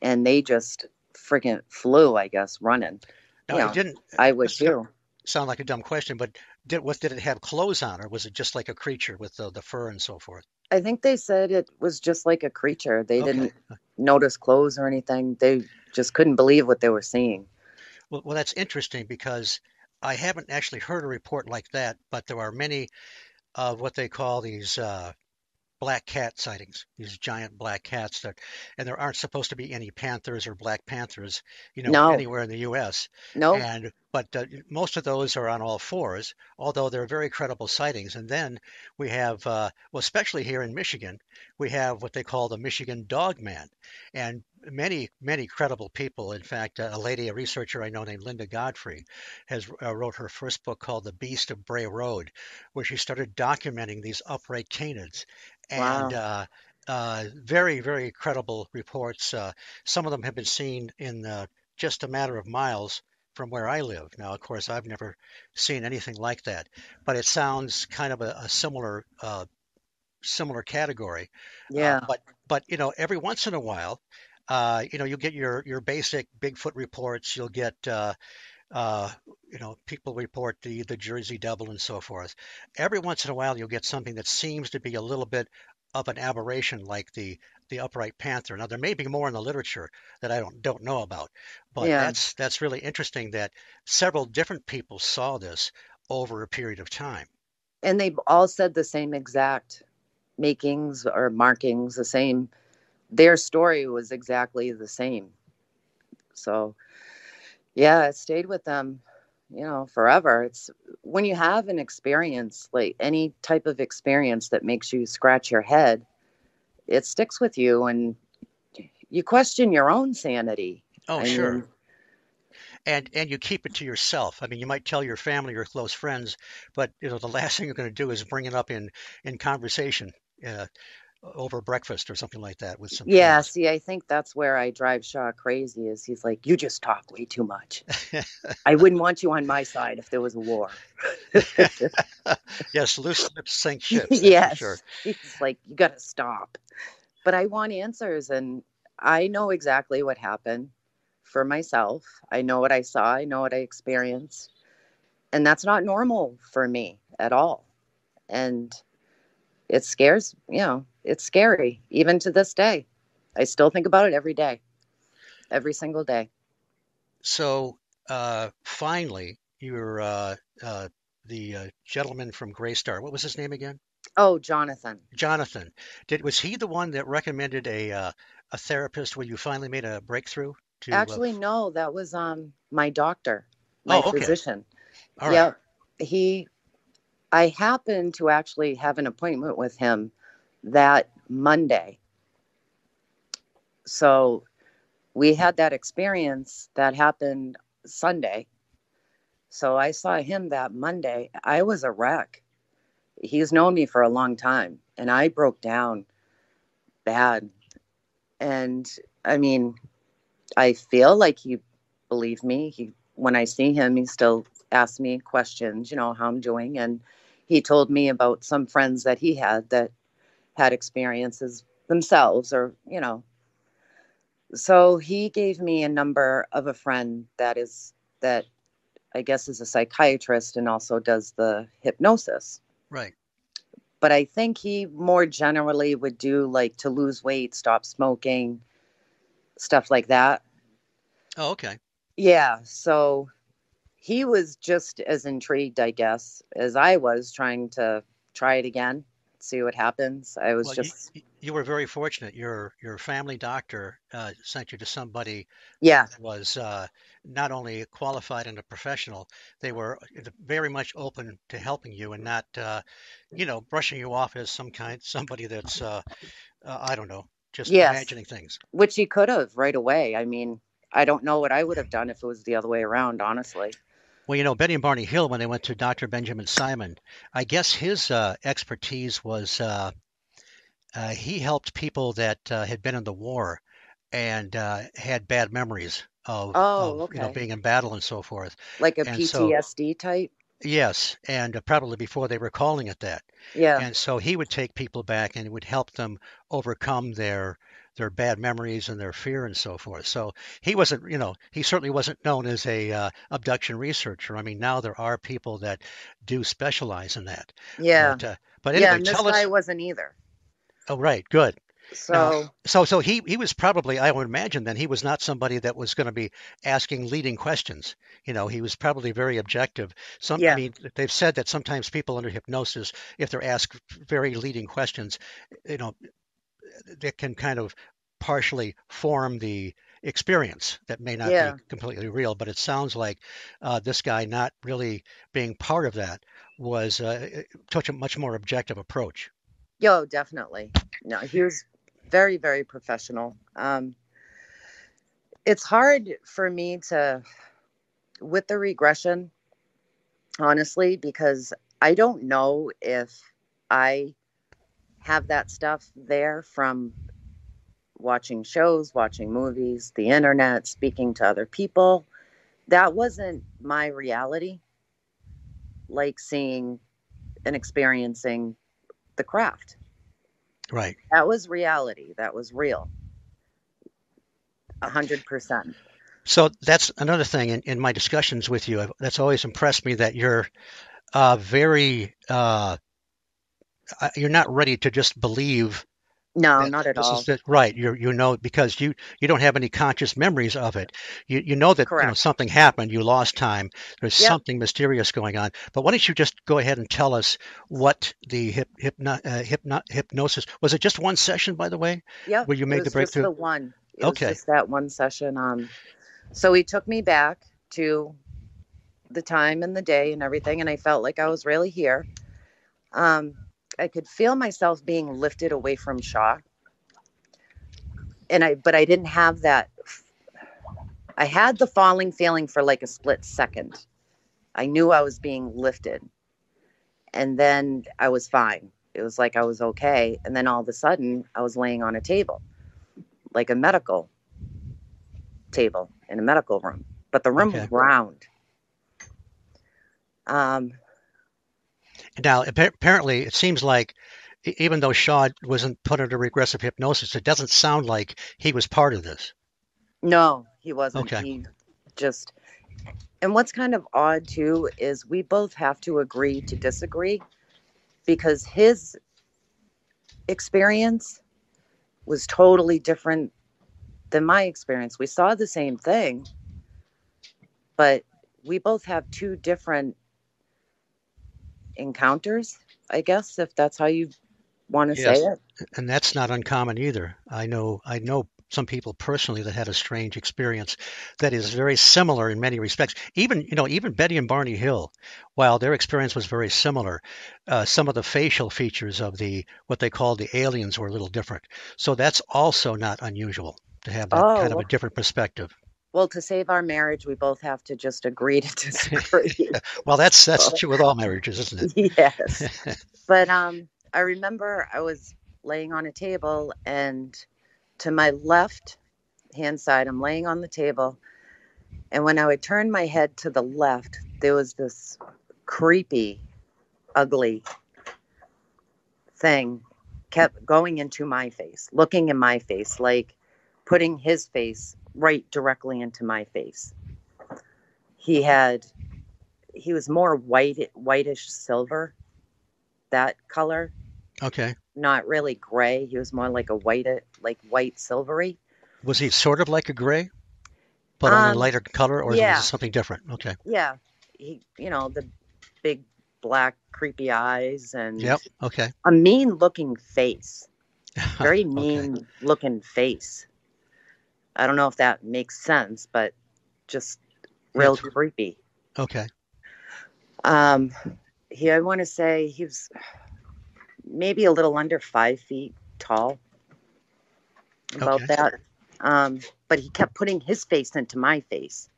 B: And they just freaking flew, I guess, running.
A: Now,
B: Yeah.
A: it didn't
B: I would too.
A: sound like a dumb question, but did what did it have clothes on, or was it just like a creature with the, the fur and so forth?
B: I think they said it was just like a creature. They
A: Okay.
B: didn't notice clothes or anything. They just couldn't believe what they were seeing.
A: Well, well, that's interesting because I haven't actually heard a report like that, but there are many of what they call these uh, black cat sightings, these giant black cats that, and there aren't supposed to be any panthers or black panthers, you know,
B: No.
A: anywhere in the U.S.
B: No.
A: And but uh, most of those are on all fours, although they're very credible sightings. And then we have, uh, well, especially here in Michigan, we have what they call the Michigan Dog Man, and many many credible people. In fact, a lady, a researcher I know named Linda Godfrey, has uh, wrote her first book called The Beast of Bray Road, where she started documenting these upright canids and uh, uh, very, very credible reports. Uh, some of them have been seen in uh, just a matter of miles from where I live. Now, of course, I've never seen anything like that, but it sounds kind of a, a similar uh, similar category.
B: Yeah.
A: but but you know, every once in a while, uh, you know, you'll get your your basic Bigfoot reports. You'll get uh, uh, you know, people report the the Jersey Devil and so forth. Every once in a while, you'll get something that seems to be a little bit of an aberration, like the the upright panther. Now, there may be more in the literature that I don't don't know about, but
B: Yeah.
A: that's that's really interesting that several different people saw this over a period of time.
B: and they all said the same exact makings or markings the same their story was exactly the same so yeah it stayed with them you know forever it's when you have an experience like any type of experience that makes you scratch your head it sticks with you and you question your own sanity
A: Oh,
B: I
A: sure.
B: mean,
A: and and you keep it to yourself. I mean, you might tell your family or close friends, but you know the last thing you're going to do is bring it up in in conversation uh, over breakfast or something like that with some
B: yeah
A: friends.
B: see i think that's where i drive shaw crazy is he's like you just talk way too much I *laughs* wouldn't want you on my side if there was a war.
A: yes, loose lips sink *laughs* ships.
B: yes.
A: sure.
B: He's like, you got to stop. But I want answers, and I know exactly what happened for myself. I know what I saw, I know what I experienced. And that's not normal for me at all. And it scares, you know, it's scary, even to this day. I still think about it every day, every single day.
A: So uh, finally, you're uh, uh, the uh, gentleman from Graystar. What was his name again?
B: Oh, Jonathan.
A: Jonathan. Did was he the one that recommended a uh, a therapist when you finally made a breakthrough? To, uh,
B: Actually, no, that was um my doctor, my
A: Oh, okay.
B: physician.
A: all right.
B: Yeah, he. I happened to actually have an appointment with him that Monday. So we had that experience that happened Sunday. So I saw him that Monday. I was a wreck. He's known me for a long time, and I broke down bad. And I mean, I feel like he believed me. He, when I see him, he still asks me questions, you know, how I'm doing. And he told me about some friends that he had that had experiences themselves, or, you know. So he gave me a number of a friend that is, that I guess is a psychiatrist and also does the hypnosis.
A: Right.
B: But I think he more generally would do like to lose weight, stop smoking, stuff like that.
A: Oh, okay.
B: Yeah. So he was just as intrigued, I guess, as I was trying to try it again, see what happens. I was
A: Well,
B: just,
A: you, you were very fortunate. Your your family doctor uh, sent you to somebody
B: yeah,
A: that was uh, not only qualified and a professional, they were very much open to helping you and not, uh, you know, brushing you off as some kind somebody that's uh, uh, I don't know, just
B: Yes.
A: imagining things.
B: which he could have right away. I mean, I don't know what I would have done if it was the other way around, honestly.
A: Well, you know, Betty and Barney Hill, when they went to Dr. Benjamin Simon, I guess his uh, expertise was uh, uh, he helped people that uh, had been in the war and uh, had bad memories of,
B: Oh,
A: of you know being in battle and so forth.
B: Like a
A: And so-
B: PTSD type.
A: Yes, and uh, probably before they were calling it that.
B: Yeah.
A: And so he would take people back and would help them overcome their their bad memories and their fear and so forth. So he wasn't, you know, he certainly wasn't known as a uh, abduction researcher. I mean, now there are people that do specialize in that.
B: Yeah.
A: But, uh, but
B: yeah.
A: anyway,
B: And this
A: us.
B: guy wasn't either.
A: Oh, right, good.
B: So
A: So, so he he was probably, I would imagine, then he was not somebody that was going to be asking leading questions. You know, he was probably very objective. Some, I mean, they've said that sometimes people under hypnosis, if they're asked very leading questions, you know, that can kind of partially form the experience that may not
B: Yeah.
A: be completely real. But it sounds like uh, this guy not really being part of that was uh, took a much more objective approach.
B: yo, definitely. No, he was very, very professional. Um, it's hard for me to, with the regression, honestly, because I don't know if I have that stuff there from watching shows, watching movies, the internet, speaking to other people. That wasn't my reality, like seeing and experiencing the craft.
A: Right.
B: That was reality. That was real. A hundred percent.
A: So that's another thing in, in my discussions with you. I've- That's always impressed me that you're uh, very, uh, uh, you're not ready to just believe
B: No, not at
A: this
B: all.
A: is the, right. You you know because you you don't have any conscious memories of it. You you know that you know something happened. You lost time. There's
B: Yep.
A: something mysterious going on. But why don't you just go ahead and tell us what the hip, hypno, uh, hypno, hypnosis was? It just one session, by the way,
B: Yeah.
A: where you
B: it
A: made the
B: was just
A: breakthrough.
B: the one. It
A: Okay.
B: was just that one session. Um, so he took me back to the time and the day and everything, and I felt like I was really here. Um, I could feel myself being lifted away from Shaw, and I, but I didn't have that. I had the falling feeling for like a split second. I knew I was being lifted, and then I was fine. It was like I was okay, and then all of a sudden I was laying on a table, like a medical table in a medical room, but the room
A: Okay.
B: was round. Um,
A: Now, apparently, it seems like even though Shaw wasn't put under regressive hypnosis, it doesn't sound like he was part of this.
B: no, he wasn't.
A: Okay.
B: He just, and what's kind of odd too is we both have to agree to disagree because his experience was totally different than my experience. We saw the same thing, but we both have two different encounters, I guess, if that's how you want to
A: Yes.
B: say it.
A: and that's not uncommon either. I know I know some people personally that had a strange experience that is very similar in many respects. Even you know even Betty and Barney Hill, while their experience was very similar, uh, some of the facial features of the what they called the aliens were a little different. So that's also not unusual to have that kind of
B: Oh,
A: a different perspective.
B: Well, to save our marriage, we both have to just agree to *laughs* disagree.
A: Well, that's that's true with all marriages, isn't it? *laughs*
B: yes. *laughs* But um I remember I was laying on a table and to my left hand side I'm laying on the table and when I would turn my head to the left there was this creepy ugly thing kept going into my face, looking in my face like putting his face right directly into my face. He had he was more white whitish silver that color
A: Okay.
B: not really gray he was more like a white like white silvery
A: Was he sort of like a gray, but on a
B: um
A: lighter color, or was it something different? Okay.
B: yeah he you know the big black creepy eyes and
A: Yep. Okay.
B: a mean looking face *laughs* very
A: okay.
B: mean looking face i don't know if that makes sense but just real creepy
A: Okay.
B: um he i want to say he was maybe a little under five feet tall about
A: Okay.
B: that um but he kept putting his face into my face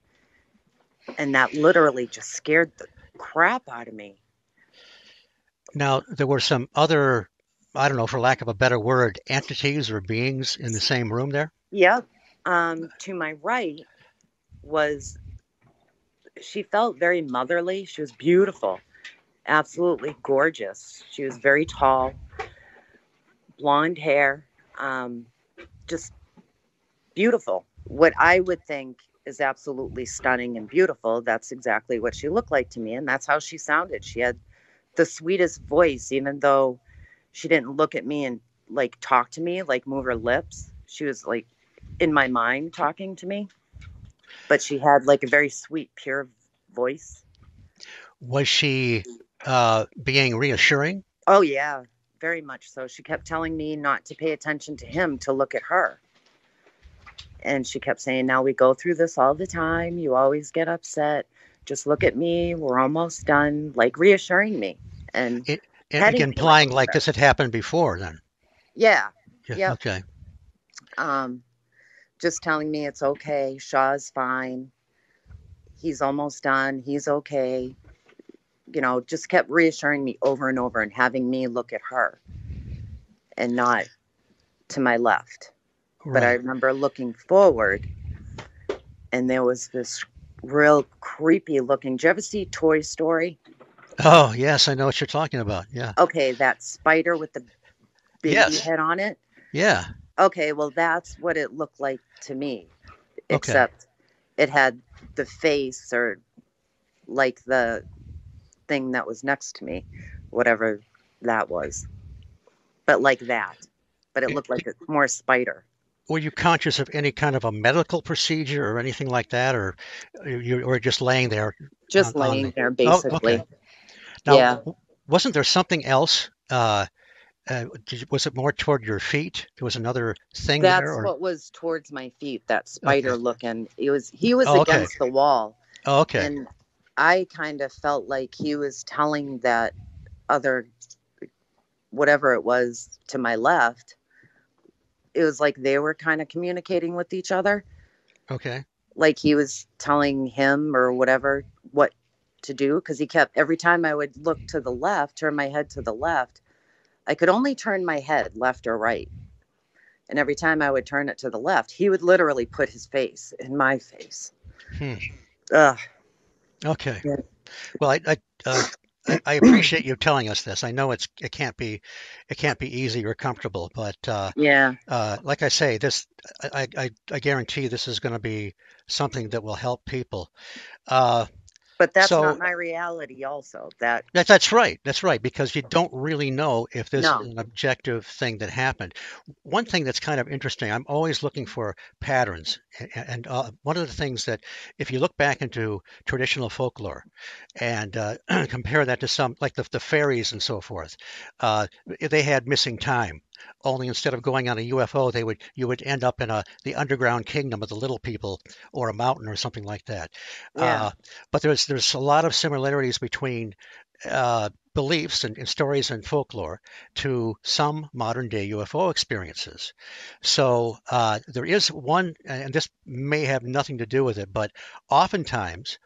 B: and that literally just scared the crap out of me
A: Now, there were some other, I don't know, for lack of a better word, entities or beings in the same room there.
B: Yep. Um, to my right was she felt very motherly. She was beautiful, absolutely gorgeous. She was very tall, blonde hair, um, just beautiful. What I would think is absolutely stunning and beautiful. That's exactly what she looked like to me, and that's how she sounded. She had the sweetest voice, even though she didn't look at me and like talk to me, like move her lips. She was like in my mind talking to me, but she had like a very sweet, pure voice.
A: Was she uh, being reassuring?
B: Oh, yeah, very much so. She kept telling me not to pay attention to him, to look at her. And she kept saying, Now we go through this all the time. You always get upset. Just look at me. We're almost done. Like reassuring me. And
A: And
B: Heading
A: implying like this had happened before then.
B: yeah,
A: Yeah,
B: Yep.
A: Okay.
B: um, just telling me it's okay. Shaw's fine. He's almost done. He's okay. You know, just kept reassuring me over and over and having me look at her and not to my left. But I remember looking forward and there was this real creepy looking. Did you ever see Toy Story?
A: Oh, yes, I know what you're talking about. Yeah.
B: Okay, that spider with the baby
A: Yes.
B: head on it.
A: Yeah.
B: Okay, well, that's what it looked like to me,
A: Okay.
B: except it had the face or like the thing that was next to me, whatever that was. But like that. But it
A: It-
B: looked like a more spider.
A: Were you conscious of any kind of a medical procedure or anything like that, or you were just laying there?
B: Just
A: On- on
B: laying
A: the-
B: there,
A: Oh,
B: basically.
A: okay. Now,
B: Yeah.
A: wasn't there something else? Uh, uh, did was it more toward your feet? There was another thing
B: That's
A: there,
B: what was towards my feet, that spider looking. It was he was
A: Oh, okay.
B: against the wall.
A: oh, okay,
B: And I kind of felt like he was telling that other, whatever it was to my left, it was like they were kind of communicating with each other.
A: okay,
B: Like he was telling him or whatever what to do. Cause he kept, every time I would look to the left, turn my head to the left, I could only turn my head left or right. And every time I would turn it to the left, he would literally put his face in my face.
A: Hmm.
B: Ugh.
A: okay.
B: Yeah.
A: Well, I I, uh, I appreciate you telling us this. I know it's it can't be it can't be easy or comfortable, but uh,
B: Yeah.
A: uh, like I say, this I, I, I guarantee this is going to be something that will help people.
B: But that's
A: So-
B: not my reality, also. That,
A: that, that's right. That's right. Because you don't really know if this
B: No.
A: is an objective thing that happened. One thing that's kind of interesting, I'm always looking for patterns. And uh, one of the things that, if you look back into traditional folklore and uh, *clears throat* compare that to some, like the, the fairies and so forth, uh, they had missing time. Only instead of going on a UFO, they would you would end up in a the underground kingdom of the little people or a mountain or something like that.
B: yeah.
A: Uh, but there's there's a lot of similarities between uh, beliefs and, and stories and folklore to some modern day UFO experiences. So uh, there is one, and this may have nothing to do with it, but oftentimes.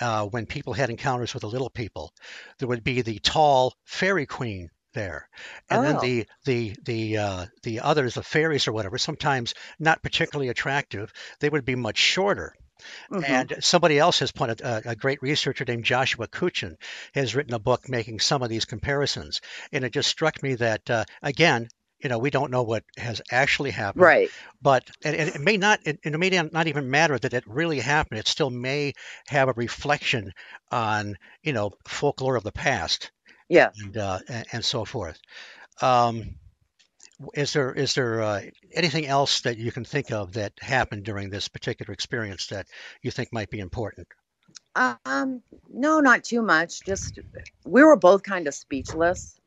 A: Uh, when people had encounters with the little people, there would be the tall fairy queen there, and then
B: Oh.
A: the the the uh, the others, the fairies or whatever, sometimes not particularly attractive. They would be much shorter.
B: Mhm.
A: And somebody else has pointed, uh, a great researcher named Joshua Cutchin has written a book making some of these comparisons. And it just struck me that, uh, again, you know, we don't know what has actually happened,
B: right.
A: but and, and it may not, it, it may not even matter that it really happened. It still may have a reflection on, you know, folklore of the past
B: Yeah.
A: and uh, and, and so forth. Um, is there is there uh, anything else that you can think of that happened during this particular experience that you think might be important?
B: Um, no, not too much. Just we were both kind of speechless.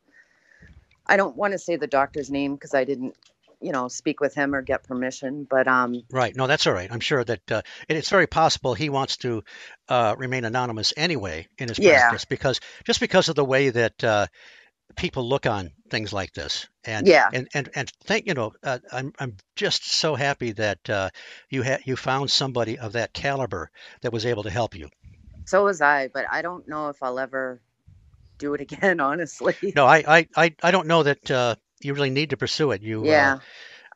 B: I don't want to say the doctor's name because I didn't, you know, speak with him or get permission. But um,
A: Right. No, that's all right. I'm sure that uh, it's very possible he wants to uh, remain anonymous anyway in his
B: Yeah.
A: practice because just because of the way that uh, people look on things like this and
B: Yeah.
A: and and and thank you know uh, I'm I'm just so happy that uh, you had you found somebody of that caliber that was able to help you.
B: so was I. But I don't know if I'll ever do it again. *laughs* Honestly.
A: No, I I I, I don't know that uh, you really need to pursue it. You
B: Yeah.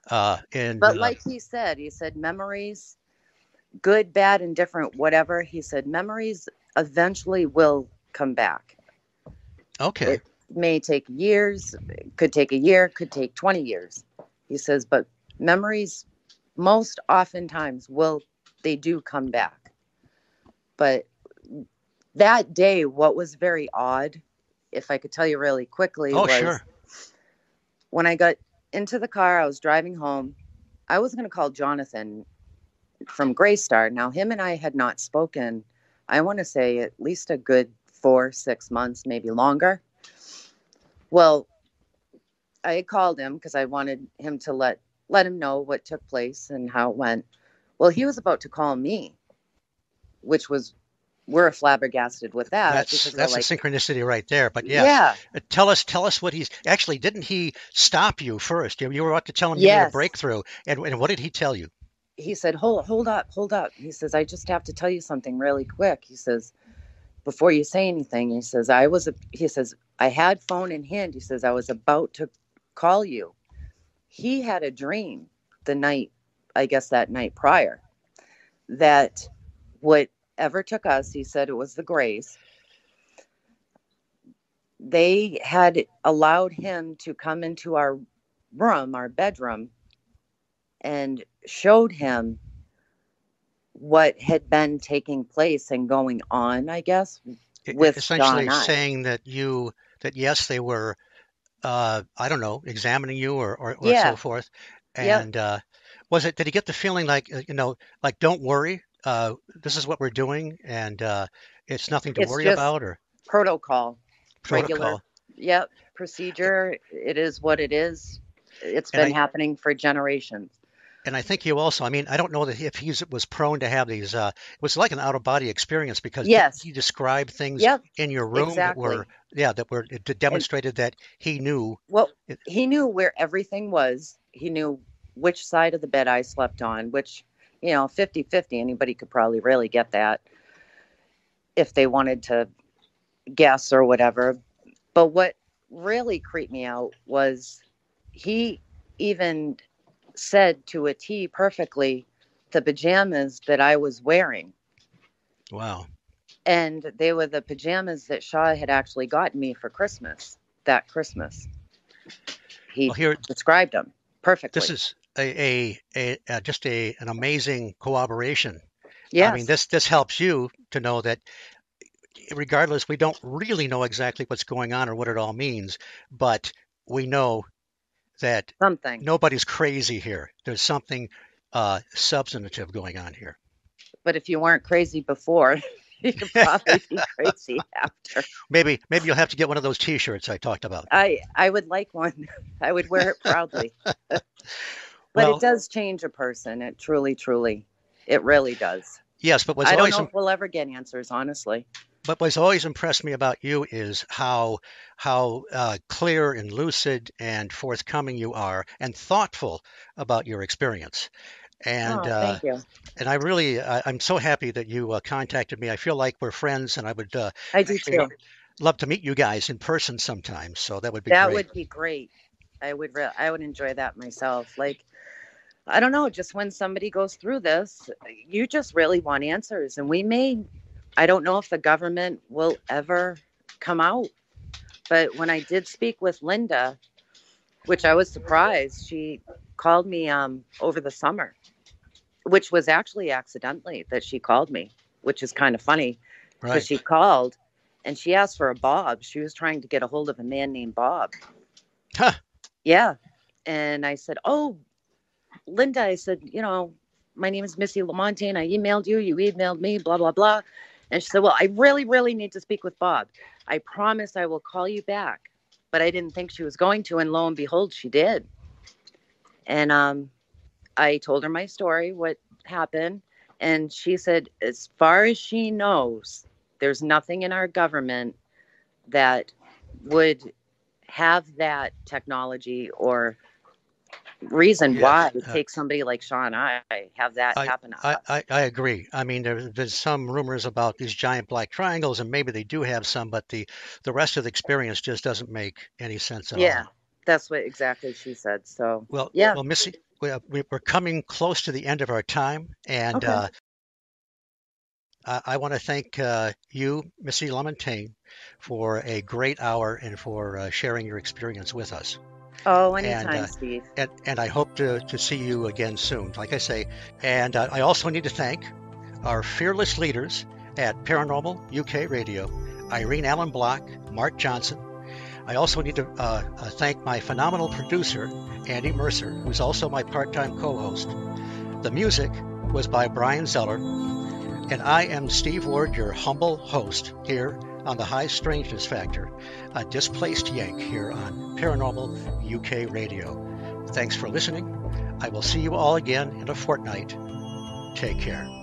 A: Uh, uh, and
B: But
A: uh,
B: like he said, he said memories, good, bad, and different, whatever. He said memories eventually will come back.
A: okay.
B: it- may take years, could take a year, could take 20 years. He says, but memories most oftentimes will, they do come back. But that day, what was very odd, if I could tell you really quickly,
A: oh
B: was
A: sure.
B: When I got into the car. I was driving home. I was going to call Jonathan from Graystar. Now, him and I had not spoken, I want to say at least a good four, six months, maybe longer. Well, I called him because I wanted him to let let him know what took place and how it went. Well, he was about to call me, which was we're flabbergasted with that.
A: That's that's
B: like,
A: a synchronicity right there. But yeah,
B: yeah,
A: Uh, tell us tell us what he's actually didn't he stop you first? You, you were about to tell him you made a breakthrough, and, and what did he tell you?
B: he said, "Hold, hold up, hold up." He says, "I just have to tell you something really quick." He says, "Before you say anything," he says, "I was," a, he says, "I had phone in hand." He says, "I was about to call you." He had a dream the night, I guess that night prior, that whatever took us, he said it was the Grays. They had allowed him to come into our room, our bedroom, and showed him what had been taking place and going on, I guess. With
A: essentially saying that you that yes they were uh, I don't know examining you or or, or
B: Yeah.
A: so forth,
B: Yep.
A: and uh, was it did he get the feeling like uh, you know like don't worry uh, this is what we're doing and uh, it's nothing to
B: It's
A: worry about or
B: Protocol.
A: protocol?
B: Regular. Yep. Procedure. It is what it is. It's been
A: I-
B: happening for generations.
A: And I think you also, I mean, I don't know that if he was prone to have these, uh, it was like an out of body experience because
B: Yes.
A: he described things
B: Yep.
A: in your room that were, yeah, that were, it demonstrated that he knew.
B: Well,
A: It-
B: he knew where everything was. He knew which side of the bed I slept on, which, you know, 50 50, anybody could probably really get that if they wanted to guess or whatever. But what really creeped me out was he even said to a T perfectly the pajamas that I was wearing.
A: Wow.
B: And they were the pajamas that Shaw had actually gotten me for Christmas that Christmas. He
A: Well, here,
B: described them perfectly.
A: this is a, a, a, uh just a, an amazing corroboration.
B: yes.
A: I mean, this, this helps you to know that regardless, we don't really know exactly what's going on or what it all means, but we know that
B: something.
A: nobody's crazy here. There's something uh, substantive going on here.
B: But if you weren't crazy before, *laughs* you could probably be *laughs* crazy after.
A: Maybe maybe you'll have to get one of those T-shirts I talked about.
B: I I would like one. *laughs* I would wear it proudly. But
A: Well-
B: it does change a person. It truly, truly, it really does.
A: Yes, but what's
B: I don't
A: always
B: know if we'll ever get answers, honestly.
A: but what's always impressed me about you is how how uh, clear and lucid and forthcoming you are, and thoughtful about your experience. And
B: oh,
A: uh,
B: thank you.
A: and I really I, I'm so happy that you uh, contacted me. I feel like we're friends, and I would uh,
B: I do too.
A: love to meet you guys in person sometime. So that would be
B: That
A: great.
B: would be great. I would. Re- I would enjoy that myself. Like, I don't know. Just when somebody goes through this, you just really want answers, and we may. I don't know if the government will ever come out, but when I did speak with Linda, which I was surprised, she called me um over the summer, which was actually accidentally that she called me, which is kind of funny because
A: right.
B: she called and she asked for a Bob. She was trying to get a hold of a man named Bob.
A: Huh.
B: Yeah. And I said, Oh, Linda, I said, you know, my name is Missi Lamontagne. I emailed you, you emailed me, blah, blah, blah. And she said, Well, I really, really need to speak with Bob. I promise I will call you back. But I didn't think she was going to. And lo and behold, she did. And um, I told her my story, what happened. And she said, as far as she knows, there's nothing in our government that would have that technology or reason why it
A: uh,
B: takes somebody like Sean I have that happen
A: I. I, I agree. I mean, there, there's some rumors about these giant black triangles, and maybe they do have some, but the the rest of the experience just doesn't make any sense at
B: yeah,
A: all.
B: that's what exactly she said. So
A: Well,
B: Yeah.
A: well, Missi, we, we- we're coming close to the end of our time, and
B: Okay.
A: uh, I, I want to thank uh, you, Missi Lamontagne, for a great hour and for uh, sharing your experience with us.
B: Oh,
A: And,
B: anytime,
A: uh,
B: Steve.
A: and, and I hope to, to see you again soon, like I say. And uh, I also need to thank our fearless leaders at Paranormal UK Radio Irene Allen Block, Mark Johnson, I also need to uh, uh, thank my phenomenal producer, Andy Mercer, who's also my part time co host. The music was by Brian Zeller, and I am Steve Ward, your humble host here on the High Strangeness Factor, a displaced Yank here on Paranormal UK Radio. Thanks for listening. I will see you all again in a fortnight. Take care.